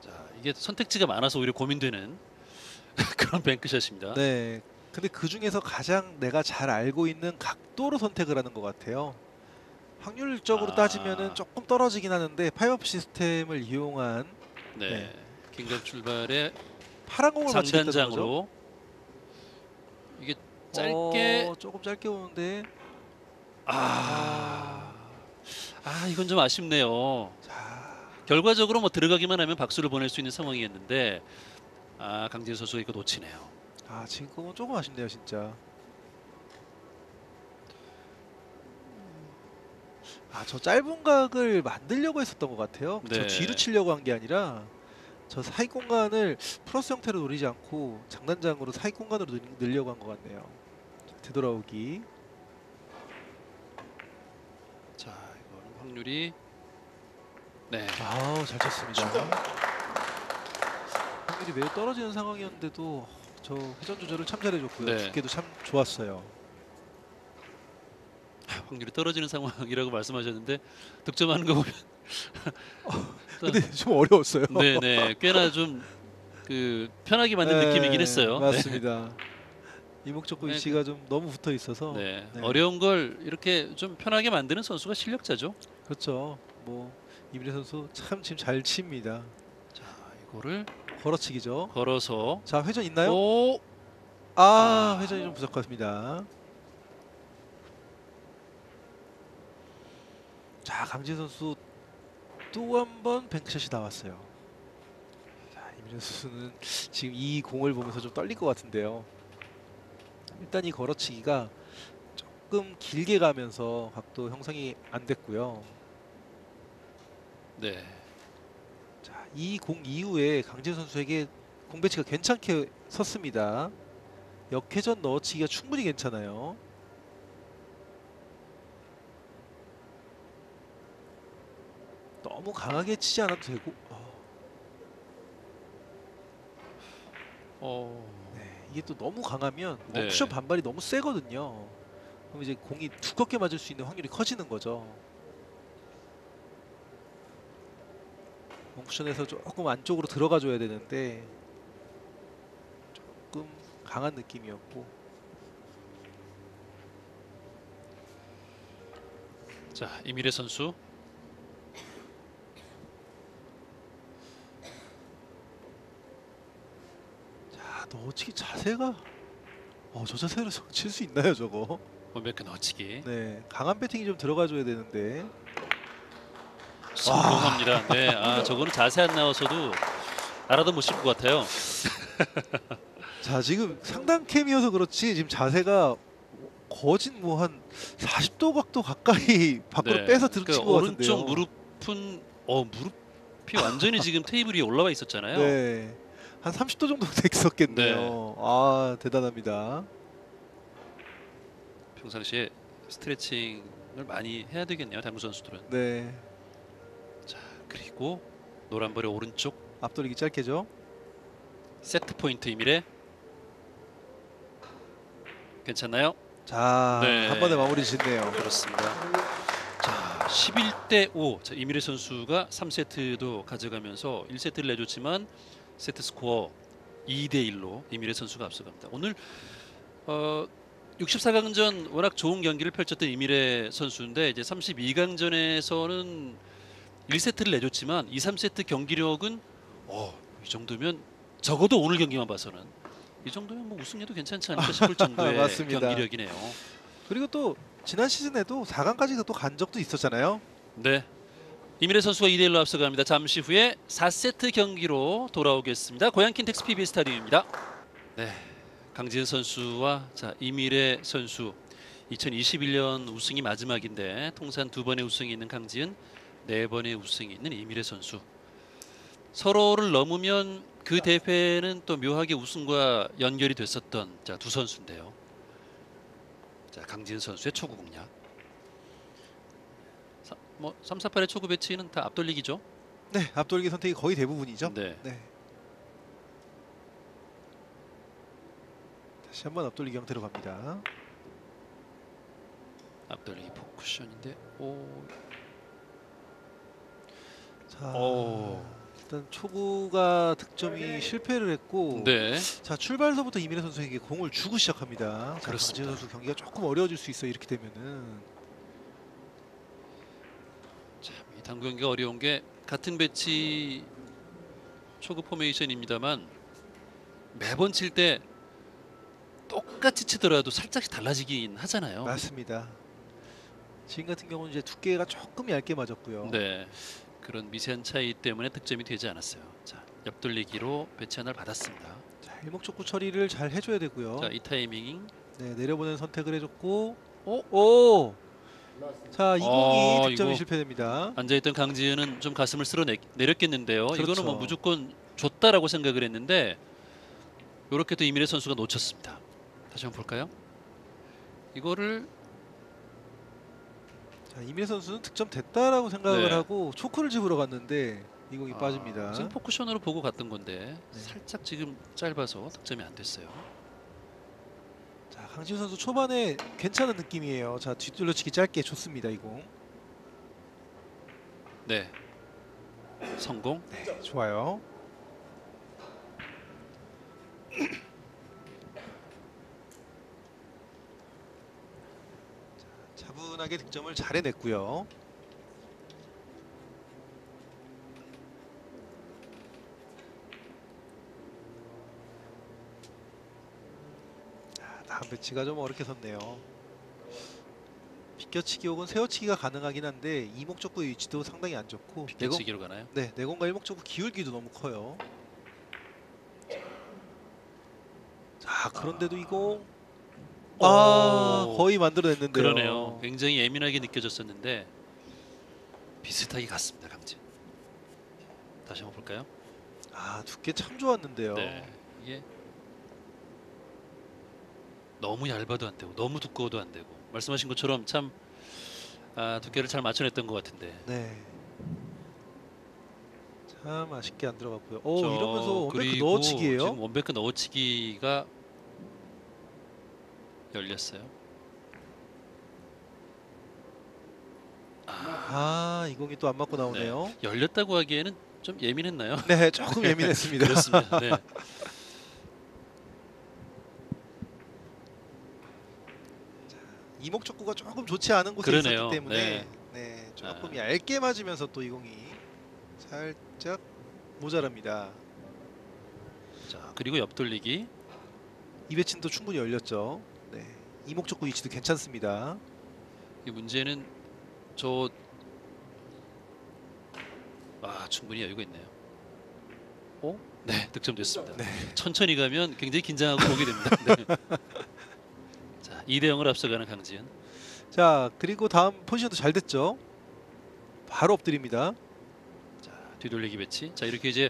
자 이게 선택지가 많아서 오히려 고민되는 그런 뱅크샷입니다. 네. 근데 그 중에서 가장 내가 잘 알고 있는 각도로 선택을 하는 것 같아요. 확률적으로 아. 따지면은 조금 떨어지긴 하는데 파이업 시스템을 이용한 네. 네. 긴급 출발에 파란 공을. 장단장으로 이게 짧게 어, 조금 짧게 오는데 아. 아 이건 좀 아쉽네요. 자, 결과적으로 뭐 들어가기만 하면 박수를 보낼 수 있는 상황이었는데 아 강진 선수가 이거 놓치네요. 아 지금 그건 조금 아쉽네요 진짜. 아 저 짧은 각을 만들려고 했었던 것 같아요. 저 네. 뒤로 치려고 한 게 아니라 저 사익 공간을 플러스 형태로 노리지 않고 장단장으로 사익 공간으로 늘- 늘려고 한 것 같네요. 되돌아오기. 자 이거는 확률이 네. 아우 잘 쳤습니다. 확률이 매우 떨어지는 상황이었는데도 저 회전 조절을 참 잘해줬고요. 네. 두께도 참 좋았어요. 확률이 떨어지는 상황이라고 말씀하셨는데 득점하는 거 보면 근데 좀 어려웠어요. 네네 꽤나 좀 그 편하게 만든 네, 느낌이긴 했어요. 맞습니다. 이목적고 네. 위치가 좀 너무 붙어 있어서 네. 네. 어려운 걸 이렇게 좀 편하게 만드는 선수가 실력자죠. 그렇죠. 뭐 이민혜 선수 참 지금 잘 칩니다. 자 이거를 걸어치기죠. 걸어서 자 회전 있나요? 오아 아. 회전이 좀 부족합니다. 강진 선수 또 한 번 뱅크샷이 나왔어요. 자 이민혜 선수는 지금 이 공을 보면서 좀 떨릴 것 같은데요. 일단 이 걸어치기가 조금 길게 가면서 각도 형성이 안 됐고요. 네. 자, 이 공 이후에 강진 선수에게 공 배치가 괜찮게 섰습니다. 역회전 넣어치기가 충분히 괜찮아요. 너무 강하게 치지 않아도 되고. 어, 어. 네, 이게 또 너무 강하면 네. 쿠션 반발이 너무 세거든요. 그럼 이제 공이 두껍게 맞을 수 있는 확률이 커지는 거죠. 쿠션에서 조금 안쪽으로 들어가 줘야 되는데 조금 강한 느낌이었고 자 이미래 선수 어떻게 자세가 어, 저 자세로 칠 수 있나요, 저거? 원백크 넣어치기 네, 강한 배팅이 좀 들어가 줘야 되는데. 성공합니다. 네, 아 저거는 자세 안 나와서도 알아도 못 칠 것 같아요. 자 지금 상단 캠이어서 그렇지 지금 자세가 거진 뭐 한 40도 각도 가까이 밖으로 네, 빼서 들친 그러니까 것 같은데요. 오른쪽 무릎은 어 무릎이 완전히 지금 테이블 위에 올라와 있었잖아요. 네, 한 30도 정도 됐었겠네요. 아 대단합니다. 평상시에 스트레칭을 많이 해야 되겠네요. 당구 선수들은. 네, 자 그리고 노란볼의 오른쪽 앞돌리기 짧게죠. 세트 포인트 이미래 괜찮나요? 자, 네. 한 번에 마무리 짓네요. 그렇습니다. 자, 11대 5. 자, 이미래 선수가 3세트도 가져가면서 1세트를 내줬지만 세트 스코어 2대 1로 이미래 선수가 앞서갑니다. 오늘 어 64강전 워낙 좋은 경기를 펼쳤던 이미래 선수인데 이제 32강전에서는 1세트를 내줬지만 2, 3세트 경기력은 어, 이 정도면 적어도 오늘 경기만 봐서는 이 정도면 뭐 우승해도 괜찮지 않을까 싶을 정도의. 경기력이네요. 그리고 또 지난 시즌에도 4강까지 또간 적도 있었잖아요. 네. 이미래 선수가 2대 1로 앞서갑니다. 잠시 후에 4세트 경기로 돌아오겠습니다. 고양 킨텍스 PB 스타디움입니다. 네. 강진 선수와 자, 이미래 선수 2021년 우승이 마지막인데 통산 두 번의 우승이 있는 강지은 네 번의 우승이 있는 이미래 선수. 서로를 넘으면 그 대회는 또 묘하게 우승과 연결이 됐었던 자, 두 선수인데요. 자, 강진 선수의 초구 공략. 사- 뭐 3, 4, 8의 초구 배치는 다 앞돌리기죠. 네, 앞돌기 선택이 거의 대부분이죠. 네. 네. 다시 한번 앞돌리기 형태로 갑니다. 앞돌리기 포쿠션인데 오. 자, 오. 일단 초구가 득점이 실패를 했고 네. 자 출발서부터 이민혜 선수에게 공을 주고 시작합니다. 자, 그렇습니다. 강진 선수 경기가 조금 어려워질 수 있어 요 이렇게 되면은 참, 이 당구 경기가 어려운 게 같은 배치 초구 포메이션입니다만 매번 칠 때 똑같이 치더라도 살짝씩 달라지긴 하잖아요. 맞습니다. 지금 같은 경우는 이제 두께가 조금 얇게 맞았고요. 네. 그런 미세한 차이 때문에 득점이 되지 않았어요. 자, 옆돌리기로 배치 하나를 받았습니다. 자, 일목적구 처리를 잘 해줘야 되고요. 자, 이 타이밍 네, 내려보낸 선택을 해줬고, 오, 오. 자, 이 공이 어, 득점이 이거. 실패됩니다. 앉아있던 강지은은 좀 가슴을 쓸어 내, 내렸겠는데요. 그렇죠. 이거는 뭐 무조건 줬다라고 생각을 했는데 이렇게 또 이민혜 선수가 놓쳤습니다. 다시 한번 볼까요? 이거를 자, 이민혜 선수는 득점 됐다라고 생각을 네. 하고 초크를 집으러 갔는데 이 공이 아, 빠집니다. 지금 포쿠션으로 보고 갔던 건데 네. 살짝 지금 짧아서 득점이 안 됐어요. 자, 강진 선수 초반에 괜찮은 느낌이에요. 자, 뒷돌려치기 짧게 좋습니다. 이 공. 네. 성공. 네, 좋아요. 자, 차분하게 득점을 잘 해냈고요. 자, 다음 배치가 좀 어렵게 섰네요. 비껴치기 혹은 세워치기가 가능하긴 한데 이목적구의 위치도 상당히 안 좋고 내공, 비켜치기로 가나요? 네, 내공과 일목적구 기울기도 너무 커요. 자, 그런데도 이거 아, 오. 거의 만들어냈는데요. 그러네요. 굉장히 예민하게 느껴졌었는데 비슷하게 갔습니다. 강진. 다시 한번 볼까요? 아, 두께 참 좋았는데요. 네. 이게 너무 얇아도 안 되고 너무 두꺼워도 안 되고 말씀하신 것처럼 참 아, 두께를 잘 맞춰냈던 것 같은데. 네. 참 아쉽게 안 들어갔고요. 오, 저 이러면서 원뱅크 그리고 넣어치기예요. 지금 원뱅크 넣어치기가 열렸어요. 아, 아, 이 공이 또 안 맞고 나오네요. 열렸다고 하기에는 좀 예민했나요? 네, 조금 예민했습니다. 그렇습니다. 네. 이목적구가 조금 좋지 않은 곳에 그러네요. 있었기 때문에 네. 네, 조금 아. 얇게 맞으면서 또이 공이 살짝 모자랍니다. 자 그리고 옆돌리기. 이배친도 충분히 열렸죠. 네, 이목적구 위치도 괜찮습니다. 이 문제는 저 아, 충분히 여유가 있네요. 어? 네, 득점됐습니다. 네. 천천히 가면 굉장히 긴장하고 보게 됩니다. 네. 자, 2대 0을 앞서가는 강지은. 자, 그리고 다음 포지션도 잘 됐죠. 바로 엎드립니다. 자, 뒤돌리기 배치. 자, 이렇게 이제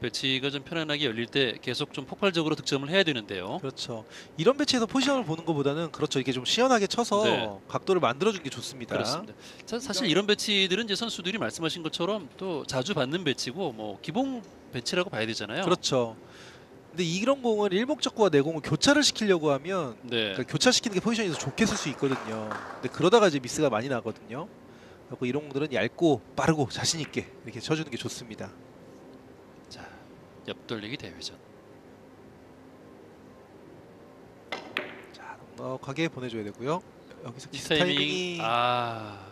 배치가 좀 편안하게 열릴 때 계속 좀 폭발적으로 득점을 해야 되는데요. 그렇죠. 이런 배치에서 포지션을 보는 것보다는 그렇죠. 이게 좀 시원하게 쳐서 네. 각도를 만들어주는 게 좋습니다. 그렇습니다. 자, 사실 이런 배치들은 이제 선수들이 말씀하신 것처럼 또 자주 받는 배치고 뭐 기본 배치라고 봐야 되잖아요. 그렇죠. 근데 이런 공은 일목 적구와 내공을 교차를 시키려고 하면 네. 그러니까 교차시키는 게 포지션이 더 좋게 쓸 수 있거든요. 근데 그러다가 이제 미스가 많이 나거든요. 그래서 이런 공들은 얇고 빠르고 자신 있게 이렇게 쳐주는 게 좋습니다. 자, 옆돌리기 대회전. 자, 넉넉하게 보내줘야 되고요. 여기서 타이밍이 아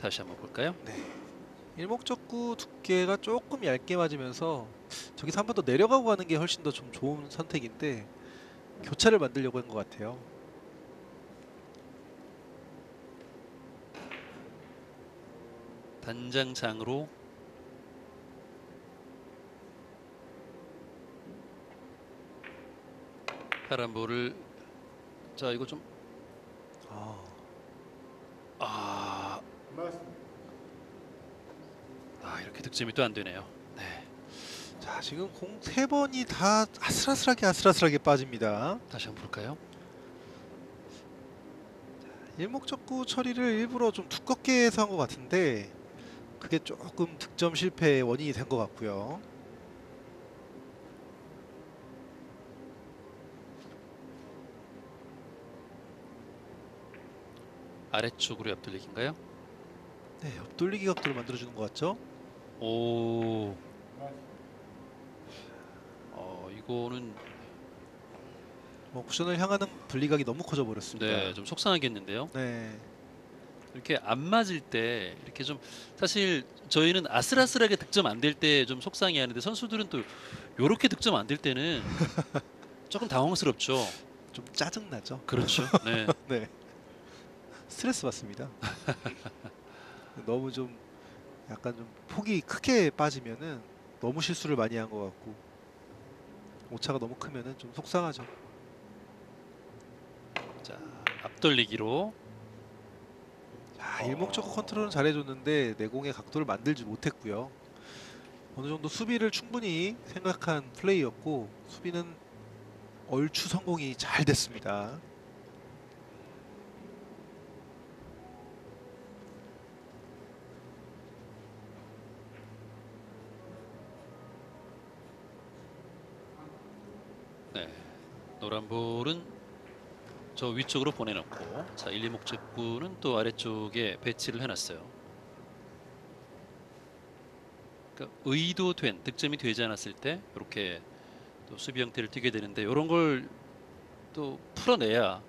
다시 한번 볼까요? 일목적구 두께가 조금 얇게 맞으면서 저기서 한 번 더 내려가고 가는 게 훨씬 더 좀 좋은 선택인데 교차를 만들려고 한 것 같아요. 단장장으로 파란 볼을 자 이거 좀 아, 아, 아 이렇게 득점이 또 안 되네요. 네, 자 지금 공 세 번이 다 아슬아슬하게 아슬아슬하게 빠집니다. 다시 한번 볼까요? 일목적구 처리를 일부러 좀 두껍게 해서 한 것 같은데 그게 조금 득점 실패의 원인이 된 것 같고요. 아래쪽으로 옆돌리기인가요? 네, 옆돌리기 각도를 만들어주는 것 같죠? 오, 어 이거는 뭐 쿠션을 향하는 분리각이 너무 커져 버렸습니다. 네 좀 속상하겠는데요. 네. 이렇게 안 맞을 때 이렇게 좀 사실 저희는 아슬아슬하게 득점 안 될 때 좀 속상해 하는데 선수들은 또 이렇게 득점 안 될 때는 조금 당황스럽죠. 좀 짜증 나죠. 그렇죠. 네. 네. 스트레스 받습니다. 너무 좀 약간 좀 폭이 크게 빠지면은 너무 실수를 많이 한 것 같고 오차가 너무 크면은 좀 속상하죠. 자 앞돌리기로 자, 일목적구 컨트롤은 잘해줬는데 내공의 각도를 만들지 못했고요. 어느 정도 수비를 충분히 생각한 플레이였고 수비는 얼추 성공이 잘 됐습니다. 네. 노란 볼은 저 위쪽으로 보내놓고 자 1, 2목적구는 또 아래쪽에 배치를 해놨어요. 그러니까 의도된 득점이 되지 않았을 때 이렇게 또 수비 형태를 띄게 되는데 이런 걸 또 풀어내야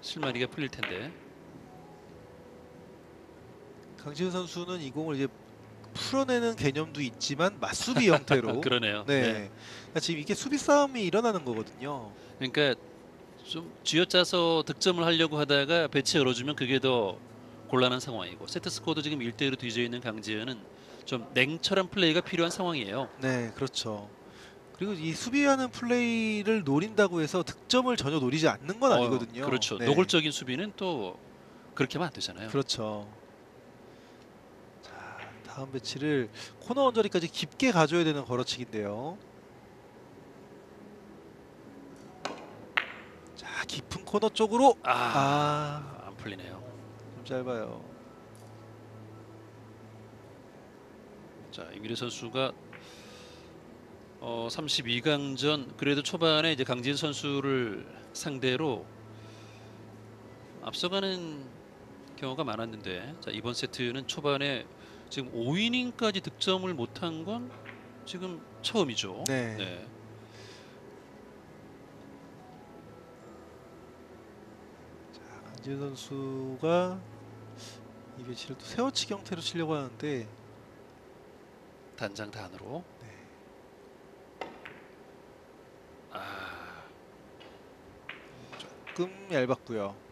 실마리가 풀릴 텐데 강지훈 선수는 이 공을 이제 풀어내는 개념도 있지만 맞수비 형태로 그러네요. 네. 네. 그러니까 지금 이게 수비 싸움이 일어나는 거거든요. 그러니까 좀 쥐어짜서 득점을 하려고 하다가 배치 열어주면 그게 더 곤란한 상황이고 세트 스코어도 지금 1대1로 뒤져 있는 강지현은 좀 냉철한 플레이가 필요한 상황이에요. 네, 그렇죠. 그리고 이 수비하는 플레이를 노린다고 해서 득점을 전혀 노리지 않는 건 어, 아니거든요. 그렇죠. 네. 노골적인 수비는 또 그렇게 하면 안 되잖아요. 그렇죠. 자, 다음 배치를 코너 언저리까지 깊게 가져야 되는 걸어치기인데요. 자, 깊은 코너 쪽으로 아, 아, 안 풀리네요. 좀 짧아요. 자 이미래 선수가 어, 32강전 그래도 초반에 이제 강진 선수를 상대로 앞서가는 경우가 많았는데 자 이번 세트는 초반에 지금 5이닝까지 득점을 못한 건 지금 처음이죠. 네. 네. 자, 강지훈 선수가 이 배치를 또 세워치기 형태로 치려고 하는데 단장 단으로. 네. 아, 조금 얇았고요.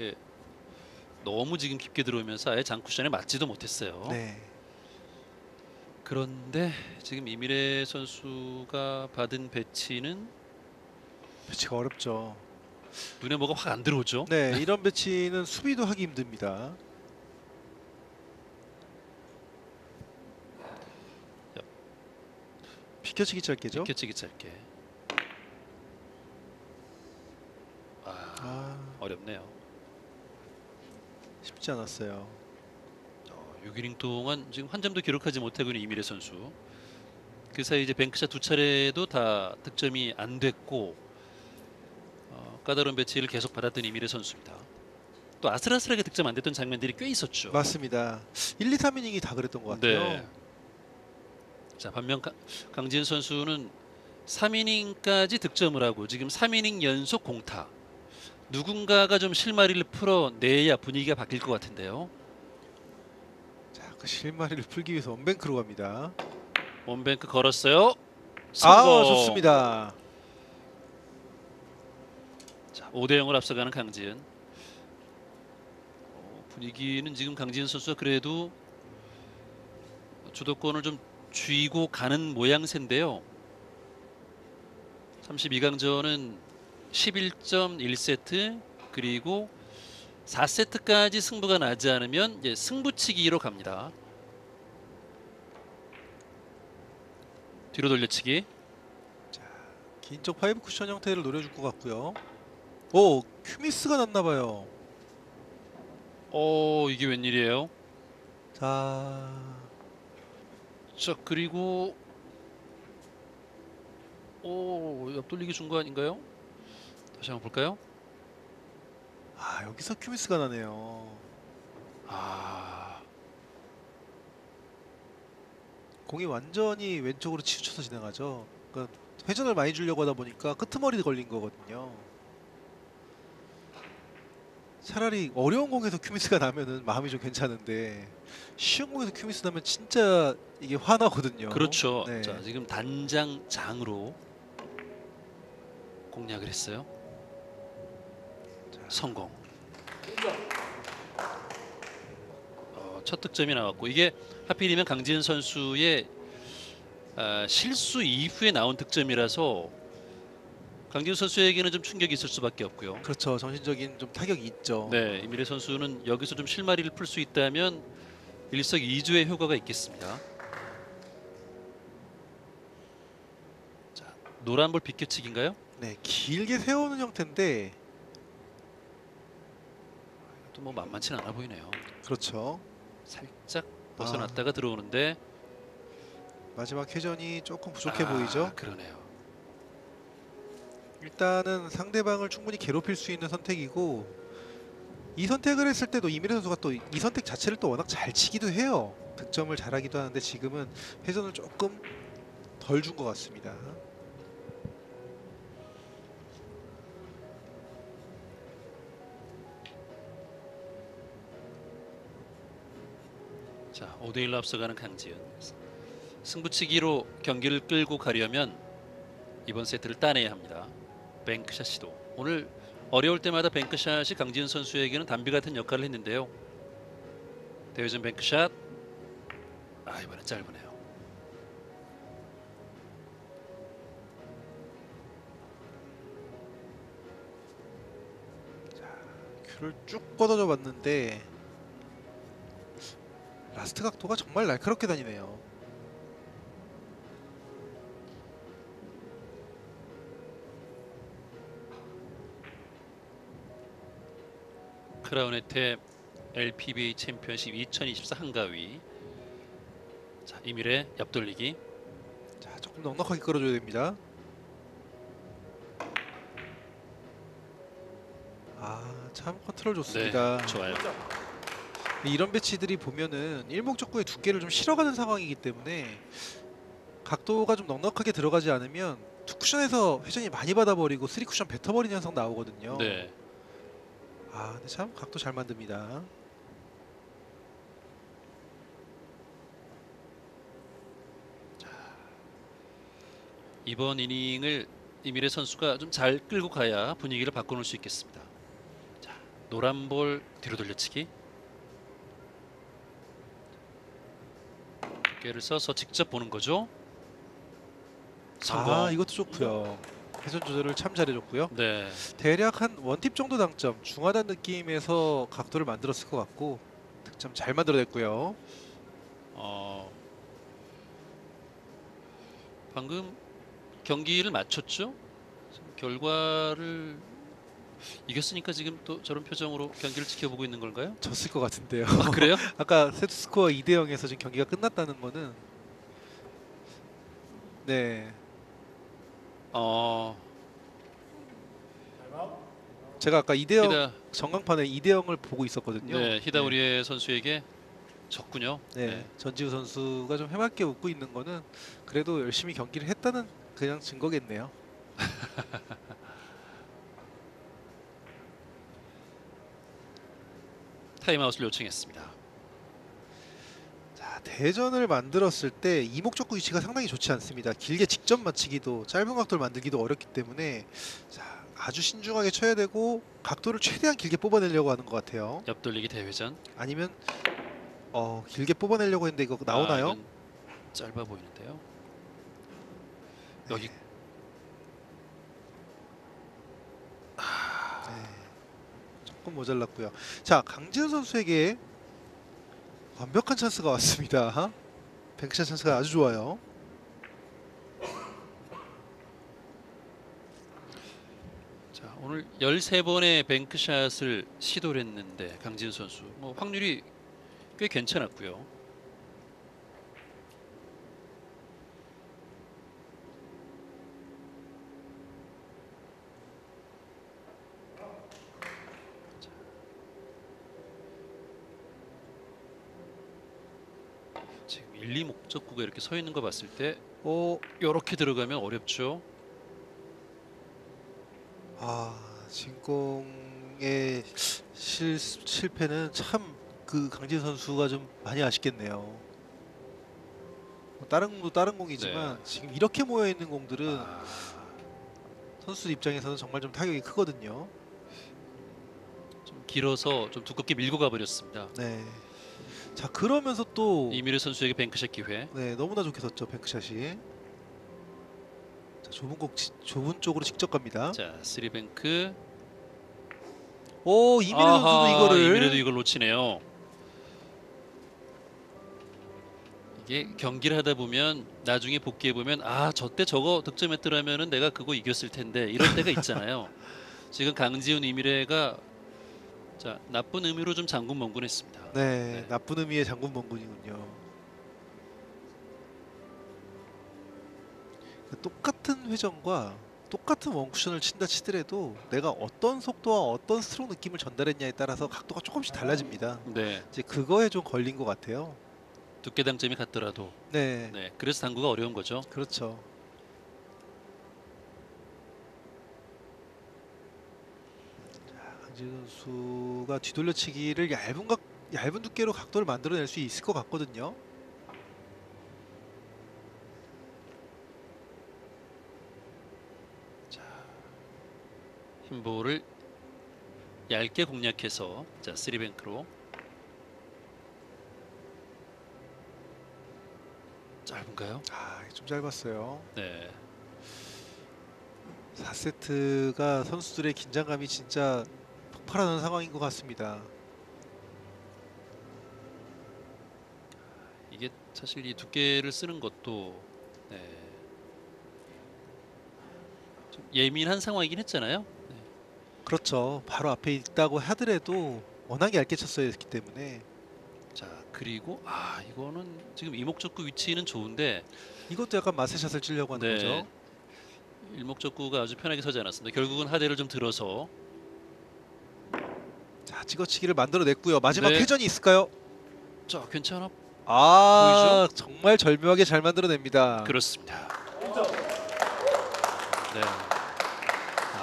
이렇게 너무 지금 깊게 들어오면서 아예 장쿠션에 맞지도 못했어요. 네. 그런데 지금 이미래 선수가 받은 배치는 배치가 어렵죠. 눈에 뭐가 확 안 들어오죠. 네, 이런 배치는 수비도 하기 힘듭니다. 비켜치기 짧게죠? 비켜치기 짧게. 아, 아, 어렵네요. 쉽지 않았어요. 어, 6이닝 동안 지금 한 점도 기록하지 못하고 있는 이미래 선수. 그 사이 이제 뱅크샷 두 차례도 다 득점이 안 됐고 어, 까다로운 배치를 계속 받았던 이미래 선수입니다. 또 아슬아슬하게 득점 안 됐던 장면들이 꽤 있었죠. 맞습니다. 1, 2, 3이닝이 다 그랬던 것 같아요. 네. 자 반면 강- 강지은 선수는 3이닝까지 득점을 하고 지금 3이닝 연속 공타. 누군가가 좀 실마리를 풀어내야 분위기가 바뀔 것 같은데요. 자, 그 실마리를 풀기 위해서 원뱅크로 갑니다. 원뱅크 걸었어요. 아, 성공. 좋습니다. 자, 5대 0을 앞서가는 강지은. 어, 분위기는 지금 강지은 선수가 그래도 주도권을 좀 쥐고 가는 모양새인데요. 32강전은 11.1세트 그리고 4세트까지 승부가 나지 않으면 이제 승부치기로 갑니다. 뒤로 돌려치기. 긴쪽 five 쿠션 형태를 노려줄 것 같고요. 오, 큐미스가 났나 봐요. 어 이게 웬일이에요? 자, 자 그리고 오 옆돌리기 준 거 아닌가요? 다시 한번 볼까요? 아 여기서 큐미스가 나네요. 아 공이 완전히 왼쪽으로 치우쳐서 진행하죠. 그러니까 회전을 많이 주려고 하다 보니까 끄트머리 걸린 거거든요. 차라리 어려운 공에서 큐미스가 나면은 마음이 좀 괜찮은데 쉬운 공에서 큐미스 나면 진짜 이게 화나거든요. 그렇죠. 네. 자 지금 단장 장으로 공략을 했어요. 자. 성공. 어, 첫 득점이 나왔고 이게 하필이면 강지은 선수의 아, 실수 이후에 나온 득점이라서 강지은 선수에게는 좀 충격이 있을 수밖에 없고요. 그렇죠. 정신적인 좀 타격이 있죠. 네, 이미래 선수는 여기서 좀 실마리를 풀 수 있다면 일석이조의 효과가 있겠습니다. 자, 노란 볼 비껴치기인가요? 네, 길게 세우는 형태인데 또 뭐 만만치는 않아 보이네요. 그렇죠. 살짝 벗어났다가 들어오는데 마지막 회전이 조금 부족해 아, 보이죠. 그러네요. 일단은 상대방을 충분히 괴롭힐 수 있는 선택이고 이 선택을 했을 때도 이미래 선수가 또 이 선택 자체를 또 워낙 잘 치기도 해요. 득점을 잘하기도 하는데 지금은 회전을 조금 덜 준 것 같습니다. 자, 5대 1로 앞서가는 강지은. 승부치기로 경기를 끌고 가려면 이번 세트를 따내야 합니다. 뱅크샷 시도. 오늘 어려울 때마다 뱅크샷이 강지은 선수에게는 담비 같은 역할을 했는데요. 대회전 뱅크샷. 아, 이번엔 짧으네요. 큐를 쭉 뻗어져 봤는데 라스트 각도가 정말 날카롭게 다니네요. 크라운 해태 LPBA 챔피언십 2024 한가위. 자, 이미래 옆돌리기. 자, 조금 넉넉하게 끌어줘야 됩니다. 아, 참 컨트롤 좋습니다. 네, 좋아요. 이런 배치들이 보면은 일목적구의 두께를 좀 실어가는 상황이기 때문에 각도가 좀 넉넉하게 들어가지 않으면 two 쿠션에서 회전이 많이 받아버리고 three 쿠션 뱉어버리는 현상 나오거든요. 네. 아, 근데 참 각도 잘 만듭니다. 이번 이닝을 이미래 선수가 좀 잘 끌고 가야 분위기를 바꿔놓을 수 있겠습니다. 자, 노란 볼 뒤로 돌려치기. 두께를 써서 직접 보는 거죠. 성공. 아, 이것도 좋고요. 회전 조절을 참 잘해줬고요. 네. 대략 한 원팁 정도 당점, 중하단 느낌에서 각도를 만들었을 것 같고 득점 잘 만들어냈고요. 어, 방금 경기를 마쳤죠. 결과를 이겼으니까 지금 또 저런 표정으로 경기를 지켜보고 있는 건가요? 졌을 것 같은데요. 아, 그래요? 아까 세트 스코어 2대 0에서 지금 경기가 끝났다는 거는 네 어, 제가 아까 2대 0 히다, 전광판에 2대 0을 보고 있었거든요. 네, 히다우리의 선수에게 졌군요. 네, 네. 전지우 선수가 좀 해맑게 웃고 있는 거는 그래도 열심히 경기를 했다는 그냥 증거겠네요. 타임아웃을 요청했습니다. 자, 대전을 만들었을 때 이목적구 위치가 상당히 좋지 않습니다. 길게 직접 맞히기도 짧은 각도를 만들기도 어렵기 때문에 자, 아주 신중하게 쳐야 되고 각도를 최대한 길게 뽑아내려고 하는 것 같아요. 옆돌리기 대회전. 아니면 어, 길게 뽑아내려고 했는데 이거 나오나요? 아, 짧아 보이는데요. 여기 네. 조금 모자랐고요. 자, 강지현 선수에게 완벽한 찬스가 왔습니다. 뱅크샷 찬스가 아주 좋아요. 자, 오늘 13번의 뱅크샷을 시도를 했는데 강진 선수 뭐 확률이 꽤 괜찮았고요. 자, 지금 1, 2 목적구가 이렇게 서 있는 거 봤을 때 어, 이렇게 들어가면 어렵죠. 아, 진공의 실, 실패는 참 그 강진 선수가 좀 많이 아쉽겠네요. 뭐 다른 공도 다른 공이지만 지금 이렇게 모여 있는 공들은 아, 선수 입장에서는 정말 좀 타격이 크거든요. 좀 길어서 좀 두껍게 밀고 가버렸습니다. 네. 자 그러면서 또 이미래 선수에게 bank shot 기회. 네 너무나 좋게 섰죠 bank shot이. 자 좁은 곡 지- 좁은 쪽으로 직접 갑니다. 자, three bank. 오 이미래 선수도 이거를 이미래도 이걸 놓치네요. 이게 경기를 하다 보면 나중에 복기해 보면 아 저때 저거 득점했더라면은 내가 그거 이겼을 텐데 이럴 때가 있잖아요. 지금 강지은 이미래가 자 나쁜 의미로 좀 장군멍군했습니다. 네, 네. 나쁜 의미의 장군 멍군이군요. 똑같은 회전과 똑같은 원쿠션을 친다 치더라도 내가 어떤 속도와 어떤 스트로크 느낌을 전달했냐에 따라서 각도가 조금씩 달라집니다. 네, 이제 그거에 좀 걸린 것 같아요. 두께 당점이 같더라도 네, 네 그래서 당구가 어려운 거죠. 그렇죠. 자, 강진 선수가 뒤돌려치기를 얇은 각 얇은 두께로 각도를 만들어낼 수 있을 것 같거든요. 흰볼을 얇게 공략해서 자 쓰리뱅크로 짧은가요? 아, 좀 짧았어요. 네. 4세트가 선수들의 긴장감이 진짜 폭발하는 상황인 것 같습니다. 이게 사실 이 두께를 쓰는 것도 네. 좀 예민한 상황이긴 했잖아요. 네. 그렇죠. 바로 앞에 있다고 하더라도 워낙 얇게 쳤어야 했기 때문에 자 그리고 아 이거는 지금 이목적구 위치는 좋은데 이것도 약간 마세샷을 치려고 하는 네. 거죠. 일목적구가 아주 편하게 서지 않았습니다. 결국은 하대를 좀 들어서 자, 찍어치기를 만들어냈고요. 마지막 네. 회전이 있을까요? 자 괜찮아 아, 정말 절묘하게 잘 만들어냅니다. 그렇습니다. 네.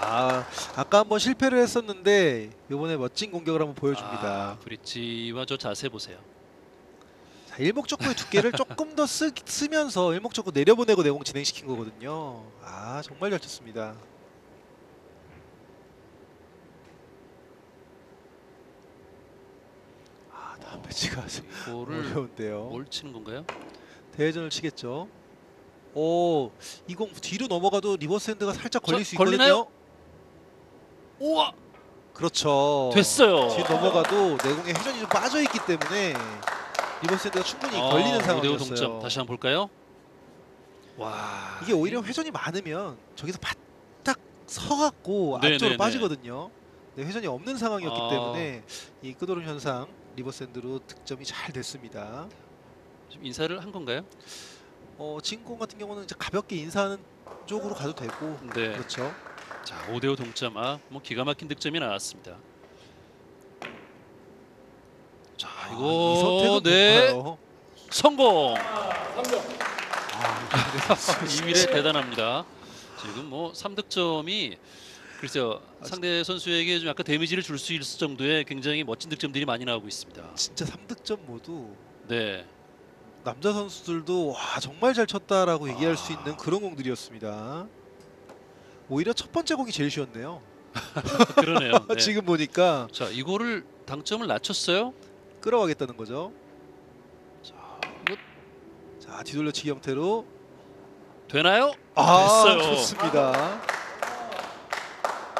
아, 아까 한번 실패를 했었는데 이번에 멋진 공격을 한번 보여줍니다. 아, 브릿지와 저 자세 보세요. 자, 일목적구의 두께를 조금 더 쓰, 쓰면서 일목적구 내려보내고 내공 진행시킨 거거든요. 아, 정말 잘 쳤습니다. 아, 다음 배치가 이거를 어려운데요. 뭘 치는 건가요? 대회전을 치겠죠. 오, 이 공 뒤로 넘어가도 리버스 엔드가 살짝 걸릴 저- 수 있거든요. 걸리나요? 우와 그렇죠. 됐어요. 뒤로 넘어가도 내공에 회전이 좀 빠져 있기 때문에 리버스 엔드가 충분히 아, 걸리는 5대5 상황이었어요. 동점. 다시 한번 볼까요? 와 이게 오히려 회전이 많으면 저기서 바짝 서갖고 네네네. 앞쪽으로 빠지거든요. 네, 회전이 없는 상황이었기 아. 때문에 이 끄도름 현상 리버스 엔드로 득점이 잘 됐습니다. 좀 인사를 한 건가요? 어, 진공 같은 경우는 이제 가볍게 인사하는 쪽으로 가도 되고 네. 그렇죠. 자, 5대5 동점. 아, 뭐 기가 막힌 득점이 나왔습니다. 자, 아, 이거 이선택은 네. 높아요. 성공. 아, 이 미래 대단합니다. 지금 뭐 3득점이 글쎄요 상대 선수에게 좀 약간 데미지를 줄 수 있을 정도의 굉장히 멋진 득점들이 많이 나오고 있습니다. 진짜 3득점 모두 네, 남자 선수들도 와 정말 잘 쳤다라고 얘기할 수 아. 있는 그런 공들이었습니다. 오히려 첫 번째 공이 제일 쉬웠네요. 그러네요. 네. 지금 보니까 자 이거를 당점을 낮췄어요. 끌어가겠다는 거죠. 자 이거 자 뒤돌려치기 형태로 되나요? 아 됐어요. 좋습니다.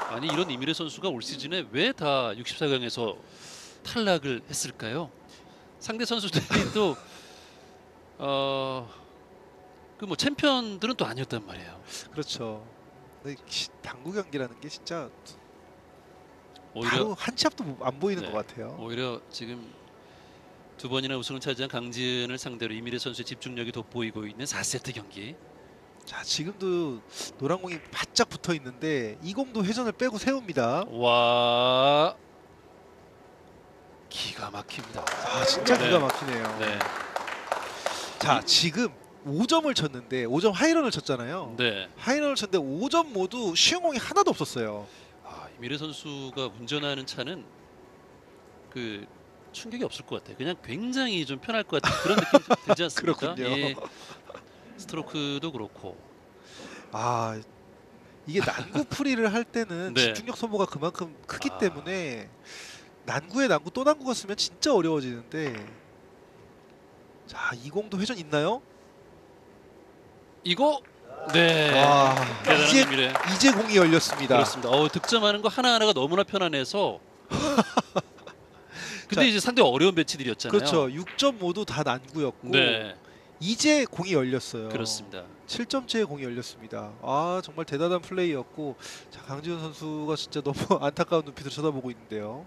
아니 이런 이미래 선수가 올 시즌에 왜 다 64강에서 탈락을 했을까요? 상대 선수들이 또 어. 그 뭐 챔피언들은 또 아니었단 말이에요. 그렇죠. 당구 경기라는 게 진짜 오히려 바로 한치 앞도 못- 안 보이는 네. 것 같아요. 오히려 지금 두 번이나 우승을 차지한 강지은을 상대로 이미래 선수의 집중력이 돋보이고 있는 4세트 경기. 자 지금도 노란 공이 바짝 붙어 있는데 이 공도 회전을 빼고 세웁니다. 와 기가 막힙니다. 아 진짜 네. 기가 막히네요. 네, 자 지금 5점을 쳤는데 5점 하이런을 쳤잖아요. 네. 하이런을 쳤는데 5점 모두 쉬운 공이 하나도 없었어요. 아, 이미래 선수가 운전하는 차는 그 충격이 없을 것 같아요. 그냥 굉장히 좀 편할 것 같은 그런 느낌 좀 들지 않습니까? 그렇군요. 예. 스트로크도 그렇고. 아 이게 난구 풀이를 할 때는 네. 집중력 소모가 그만큼 크기 아. 때문에 난구에 난구 또 난구가 쓰면 진짜 어려워지는데 자 이 공도 회전 있나요? 이거 네. 와 대단한 이제 이미래. 이제 공이 열렸습니다. 그렇습니다. 어, 득점하는 거 하나하나가 너무나 편안해서. 근데 자, 이제 상당히 어려운 배치들이었잖아요. 그렇죠. 6점 모두 다 난구였고 네, 이제 공이 열렸어요. 그렇습니다. 7점째의 공이 열렸습니다. 아 정말 대단한 플레이였고 자 강지훈 선수가 진짜 너무 안타까운 눈빛으로 쳐다보고 있는데요.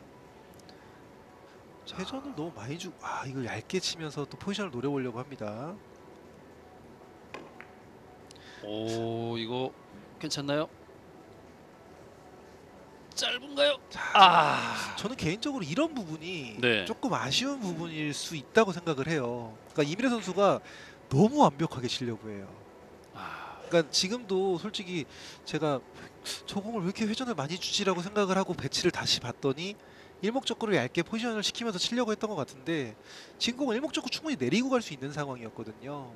회전을 너무 많이 주고 아 이걸 얇게 치면서 또 포지션을 노려보려고 합니다. 오, 이거 괜찮나요? 짧은가요? 자, 아, 저는 개인적으로 이런 부분이 네. 조금 아쉬운 부분일 수 있다고 생각을 해요. 그러니까 이미래 선수가 너무 완벽하게 치려고 해요. 아, 그러니까 지금도 솔직히 제가 저 공을 왜 이렇게 회전을 많이 주지라고 생각을 하고 배치를 다시 봤더니 일목적으로 얇게 포지션을 시키면서 치려고 했던 것 같은데 지금 공은 일목적으로 충분히 내리고 갈 수 있는 상황이었거든요.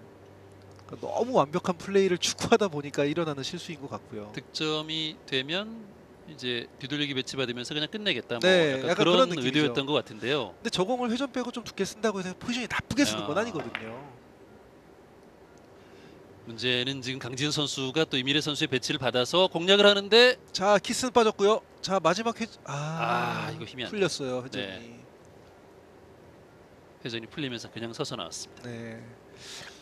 그러니까 너무 완벽한 플레이를 추구하다 보니까 일어나는 실수인 것 같고요. 득점이 되면 이제 뒤돌리기 배치 받으면서 그냥 끝내겠다. 뭐 네, 약간, 약간 그런 그런. 의도였던 것 같은데요. 근데 저 공을 회전 빼고 좀 두께 쓴다고 해서 포지션이 나쁘게 쓰는 건 아. 아니거든요. 문제는 지금 강진 선수가 또 이미래 선수의 배치를 받아서 공략을 하는데 자 키스는 빠졌고요. 자 마지막 회... 아, 아, 이거 힘이 안 풀렸어요 회전이. 네. 회전이 풀리면서 그냥 서서 나왔습니다. 네.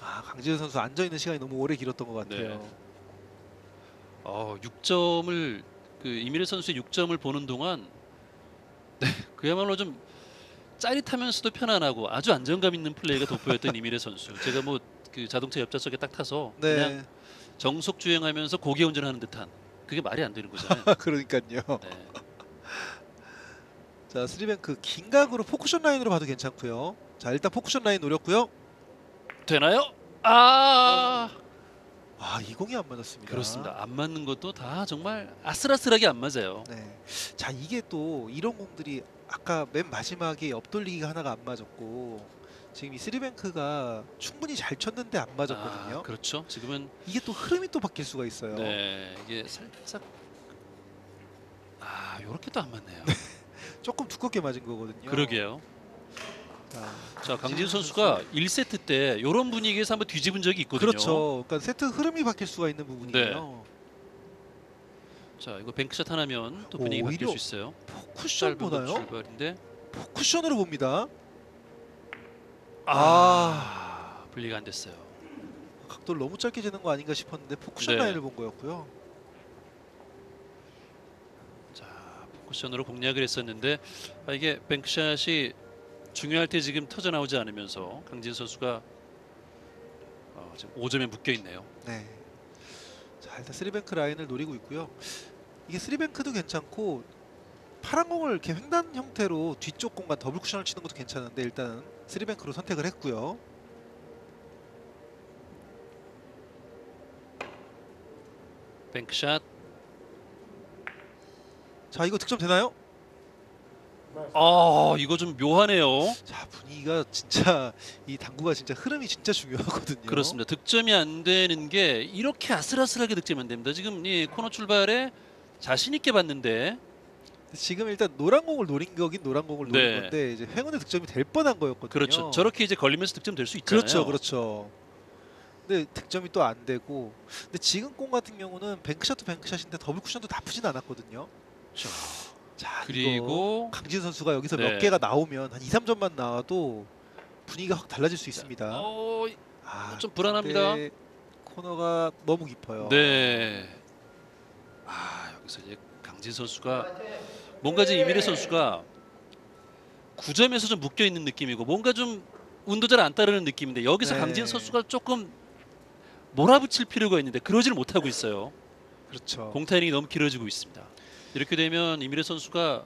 아 강지현 선수 앉아 있는 시간이 너무 오래 길었던 것 같아요. 네. 어, 6점을 그 이미래 선수의 6점을 보는 동안 네, 그야말로 좀 짜릿하면서도 편안하고 아주 안정감 있는 플레이가 돋보였던 이미래 선수. 제가 뭐 그 자동차 옆좌석에 딱 타서 네. 그냥 정속 주행하면서 고개 운전하는 듯한 그게 말이 안 되는 거잖아요. 그러니까요. 네. 자 스리뱅크 긴 각으로 포쿠션 라인으로 봐도 괜찮고요. 자 일단 포쿠션 라인 노렸고요. 되나요? 아 아 이 공이 안 맞았습니다. 그렇습니다. 안 맞는 것도 다 정말 아슬아슬하게 안 맞아요. 네. 자 이게 또 이런 공들이 아까 맨 마지막에 옆돌리기가 하나가 안 맞았고 지금 이 스리뱅크가 충분히 잘 쳤는데 안 맞았거든요. 아, 그렇죠. 지금은 이게 또 흐름이 또 바뀔 수가 있어요. 네 이게 살짝 아 요렇게 또 안 맞네요. 조금 두껍게 맞은 거거든요. 그러게요. 자, 자 강진 선수가 1세트 때 이런 분위기에서 한번 뒤집은 적이 있거든요. 그렇죠. 그러니까 세트 흐름이 바뀔 수가 있는 부분이에요. 자 이거 뱅크샷 하나면 또 오, 분위기 바뀔 오히려 수 있어요. 포쿠션 짧은 거 보나요? 출발인데 포쿠션으로 봅니다. 아, 분리가 안 됐어요. 각도를 너무 짧게 재는 거 아닌가 싶었는데 포쿠션 네. 라인을 본 거였고요. 자 쿠션으로 공략을 했었는데 아, 이게 뱅크샷이 중요할 때 지금 터져 나오지 않으면서 강지은 선수가 어, 지금 5점에 묶여 있네요. 네. 자 일단 쓰리뱅크 라인을 노리고 있고요. 이게 쓰리뱅크도 괜찮고 파란 공을 이렇게 횡단 형태로 뒤쪽 공간 더블 쿠션을 치는 것도 괜찮은데 일단은 쓰리뱅크로 선택을 했고요. 뱅크샷. 자 이거 득점 되나요? 아 이거 좀 묘하네요. 자 분위기가 진짜 이 당구가 진짜 흐름이 진짜 중요하거든요. 그렇습니다. 득점이 안 되는 게 이렇게 아슬아슬하게 득점이 안 됩니다. 지금 이 코너 출발에 자신 있게 봤는데 지금 일단 노란 공을 노린 거긴 노란 공을 노린 네. 건데 이제 행운의 득점이 될 뻔한 거였거든요. 그렇죠. 저렇게 이제 걸리면서 득점 될 수 있잖아요. 그렇죠, 그렇죠. 근데 득점이 또 안 되고, 근데 지금 공 같은 경우는 뱅크샷도 뱅크샷인데 더블 쿠션도 나쁘진 않았거든요. 이 거 그리고 강지은 선수가 여기서 네. 몇 개가 나오면 한 2, 3점만 나와도 분위기가 확 달라질 수 있습니다. 어, 아, 좀 불안합니다. 근데 코너가 너무 깊어요. 네. 아 여기서 이제 강진 선수가 뭔가 지금 이미래 선수가 9점에서 좀 묶여 있는 느낌이고 뭔가 좀 운도 잘 안 따르는 느낌인데 여기서 네. 강진 선수가 조금 몰아붙일 필요가 있는데 그러지를 못하고 있어요. 그렇죠. 공 타이밍이 너무 길어지고 있습니다. 이렇게 되면 이미래 선수가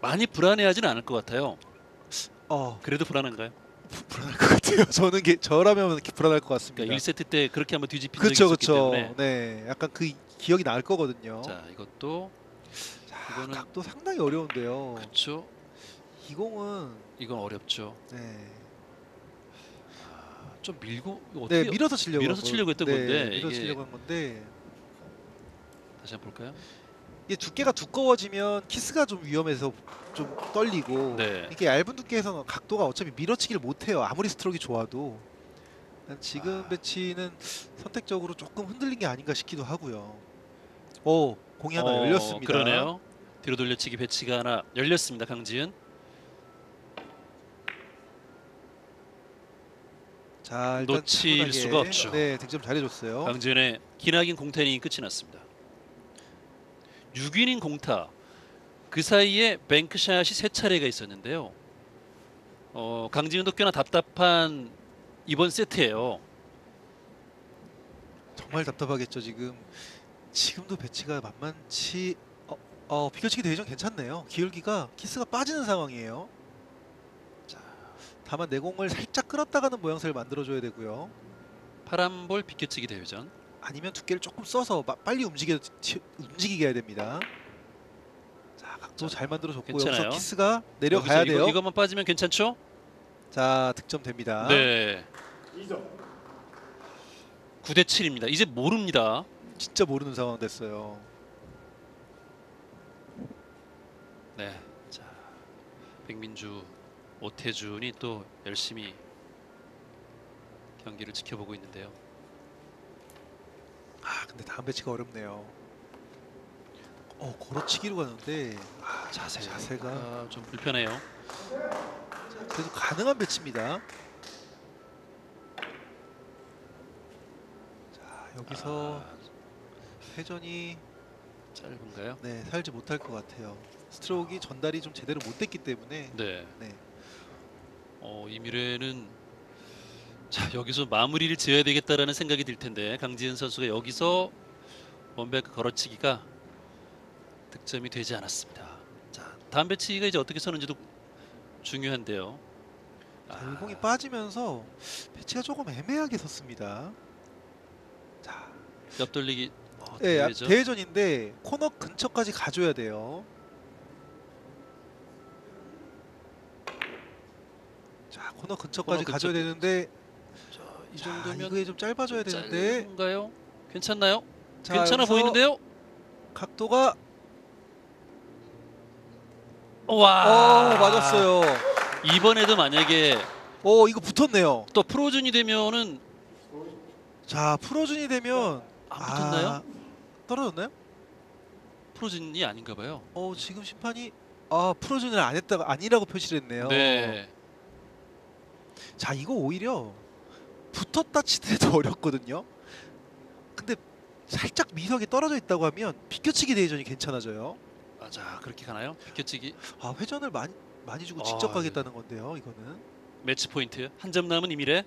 많이 불안해하지는 않을 것 같아요. 어, 그래도 불안한가요? 부- 불안할 것 같아요. 저는 게, 저라면 불안할 것 같습니다. 그러니까 1세트 때 그렇게 한번 뒤집힌 그렇죠, 적이 있었기. 때문에 네, 약간 그 기억이 날 거거든요. 자 이것도 자, 이거는- 각도 상당히 어려운데요. 그렇죠. 이 공은 이건 어렵죠. 네, 아, 좀 밀고 이거 어떻게 네 밀어서 치려고 밀어서 한 치려고 했던 네, 건데 밀어서 이게- 치려고 한 건데 다시 한번 볼까요? 이게 두께가 두꺼워지면 키스가 좀 위험해서 좀 떨리고 네. 이게 얇은 두께에서는 각도가 어차피 밀어치기를 못해요. 아무리 스트로크가 좋아도 난 지금 아. 배치는 선택적으로 조금 흔들린 게 아닌가 싶기도 하고요. 오 공이 하나 어, 열렸습니다. 그러네요. 뒤로 돌려치기 배치가 하나 열렸습니다. 강지은. 자 놓칠 수가 없죠. 네 득점 잘해줬어요. 강지은의 기나긴 공타이닝이 끝이 났습니다. 6이닝 공타. 그 사이에 뱅크샷이 세 차례가 있었는데요. 어, 강지은도 꽤나 답답한 이번 세트예요. 정말 답답하겠죠 지금. 지금도 배치가 만만치. 어, 어 비켜치기 대회전 괜찮네요. 기울기가 키스가 빠지는 상황이에요. 자, 다만 내공을 살짝 끌었다가는 모양새를 만들어줘야 되고요. 파란볼 비켜치기 대회전. 아니면 두께를 조금 써서 마- 빨리 움직여 치- 움직이게 해야 됩니다. 자, 각도 자, 잘 만들어 줬고 괜찮아요. 여기서 키스가 내려가야 여기서 돼요. 이거, 이것만 빠지면 괜찮죠? 자, 득점 됩니다. 네. 9대 7입니다. 이제 모릅니다. 진짜 모르는 상황 됐어요. 네. 자, 백민주, 오태준이 또 열심히 경기를 지켜보고 있는데요. 아, 근데 다음 배치가 어렵네요. 어, 걸어치기로 가는데 아, 자세, 자세가 아, 좀 불편해요. 그래도 가능한 배치입니다. 자, 여기서 아, 회전이 짧은가요? 네, 살지 못할 것 같아요. 스트로크가 전달이 좀 제대로 못 됐기 때문에 네. 네. 어, 이 미래는 자 여기서 마무리를 지어야 되겠다라는 생각이 들 텐데 강지은 선수가 여기서 원백 걸어치기가 득점이 되지 않았습니다. 자 다음 배치가 이제 어떻게 서는지도 중요한데요. 자, 아, 일공이 빠지면서 배치가 조금 애매하게 섰습니다. 자, 옆돌리기 어, 네, 아, 대회죠? 대회전인데 코너 근처까지 가줘야 돼요. 자, 코너 근처까지 코너 가줘야 되는데 자, 이 자, 정도면 이거에 좀 짧아져야 되는데 짧은가요? 괜찮나요? 자, 괜찮아 여기서 보이는데요? 각도가 와 어, 맞았어요. 이번에도 만약에 어, 이거 붙었네요. 또 프로즌이 되면은 자, 프로준이 되면 안 붙었나요? 아, 떨어졌나요? 프로즌이 아닌가 봐요. 어, 지금 심판이 아, 프로준을 안 했다가 아니라고 표시를 했네요. 네. 자 이거 오히려 붙었다 치더라도 어렵거든요. 근데 살짝 미석이 떨어져 있다고 하면 비껴치기 대회전이 괜찮아져요. 아, 자 그렇게 가나요? 비껴치기 아 회전을 많이 많이 주고 아, 직접 네. 가겠다는 건데요. 이거는 매치 포인트 한 점 남은 이미래.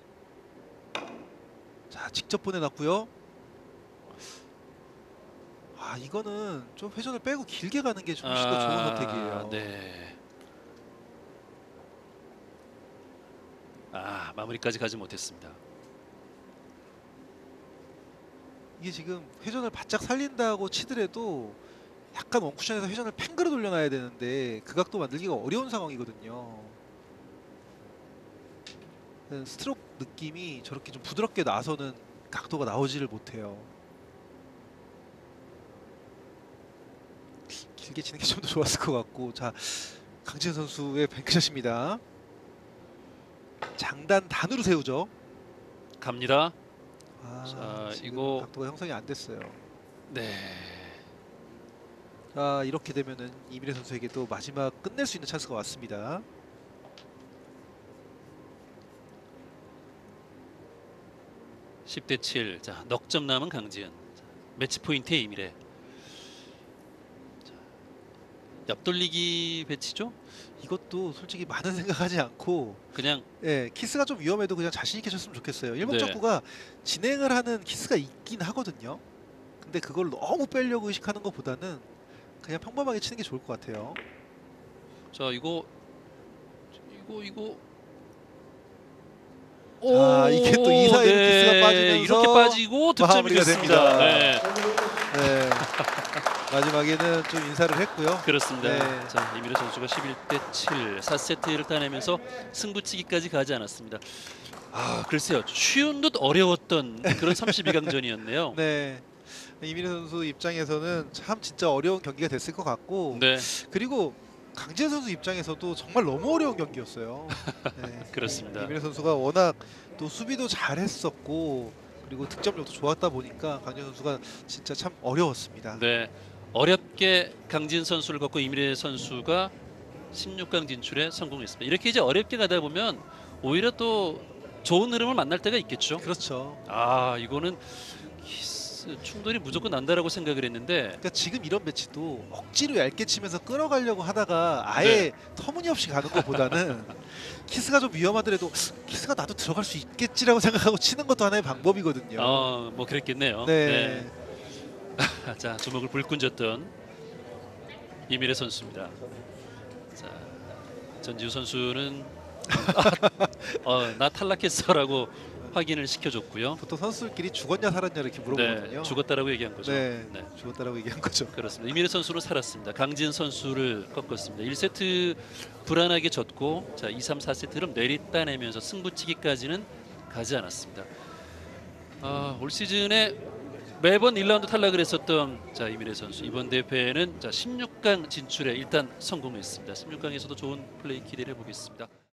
자 직접 보내놨고요. 아 이거는 좀 회전을 빼고 길게 가는 게 조금 더 좋은 선택이에요. 네. 아 마무리까지 가지 못했습니다. 이게 지금 회전을 바짝 살린다고 치더라도 약간 원쿠션에서 회전을 팽그러 돌려놔야 되는데 그 각도 만들기가 어려운 상황이거든요. 그 스트로크 느낌이 저렇게 좀 부드럽게 나서는 각도가 나오지를 못해요. 길게 치는 게 좀 더 좋았을 것 같고 자 강진 선수의 뱅크샷입니다. 장단 단으로 세우죠. 갑니다. 아, 자, 이거- 각도가 형성이 안 됐어요. 네. 자 이렇게 되면은 이미래 선수에게 또 마지막 끝낼 수 있는 찬스가 왔습니다. 십 대 칠. 자 넉 점 남은 강지은. 자, 매치 포인트의 이미래. 자, 옆돌리기 배치죠? 이것도 솔직히 많은 생각하지 않고 그냥 예 키스가 좀 위험해도 그냥 자신 있게 쳤으면 좋겠어요. 일목 네. 적구가 진행을 하는 키스가 있긴 하거든요. 근데 그걸 너무 빼려고 의식하는 것보다는 그냥 평범하게 치는 게 좋을 것 같아요. 자 이거 이거 이거. 자, 이게 또 이 사이로 키스가 빠지면서 이렇게 빠지고 득점이 됐습니다. 됩니다. 네, 네. 마지막에는 좀 인사를 했고요. 그렇습니다. 네. 자 이미래 선수가 11대 7, 4세트를 따내면서 승부치기까지 가지 않았습니다. 아 글쎄요, 쉬운 듯 어려웠던 그런 32강전이었네요. 네. 이민혜 선수 입장에서는 참 진짜 어려운 경기가 됐을 것 같고 네, 그리고 강지현 선수 입장에서도 정말 너무 어려운 경기였어요. 네. 그렇습니다. 이민혜 선수가 워낙 또 수비도 잘했었고 그리고 득점력도 좋았다 보니까 강지현 선수가 진짜 참 어려웠습니다. 네, 어렵게 강진 선수를 걷고 이미래 선수가 16강 진출에 성공했습니다. 이렇게 이제 어렵게 가다 보면 오히려 또 좋은 흐름을 만날 때가 있겠죠. 그렇죠. 아 이거는 키스 충돌이 무조건 난다라고 생각을 했는데 그러니까 지금 이런 매치도 억지로 얇게 치면서 끌어가려고 하다가 아예 터무니없이 가는 것보다는 키스가 좀 위험하더라도 키스가 나도 들어갈 수 있겠지라고 생각하고 치는 것도 하나의 방법이거든요. 어 뭐 그랬겠네요. 네. 자 주먹을 불끈 쥐었던 이미래 선수입니다. 자 전지우 선수는 어, 나 탈락했어라고 확인을 시켜줬고요. 보통 선수들끼리 죽었냐 살았냐 이렇게 물어보거든요. 네, 죽었다라고 얘기한 거죠. 네, 네. 죽었다라고 얘기한 거죠. 그렇습니다. 이민혜 선수는 살았습니다. 강진 선수를 꺾었습니다. 1세트 불안하게 졌고 자 2, 3, 4세트를 내리따내면서 승부치기까지는 가지 않았습니다. 아, 올 시즌에 매번 1라운드 탈락을 했었던 자 이민혜 선수 이번 대회에는 자 16강 진출에 일단 성공했습니다. 16강에서도 좋은 플레이 기대를 해보겠습니다.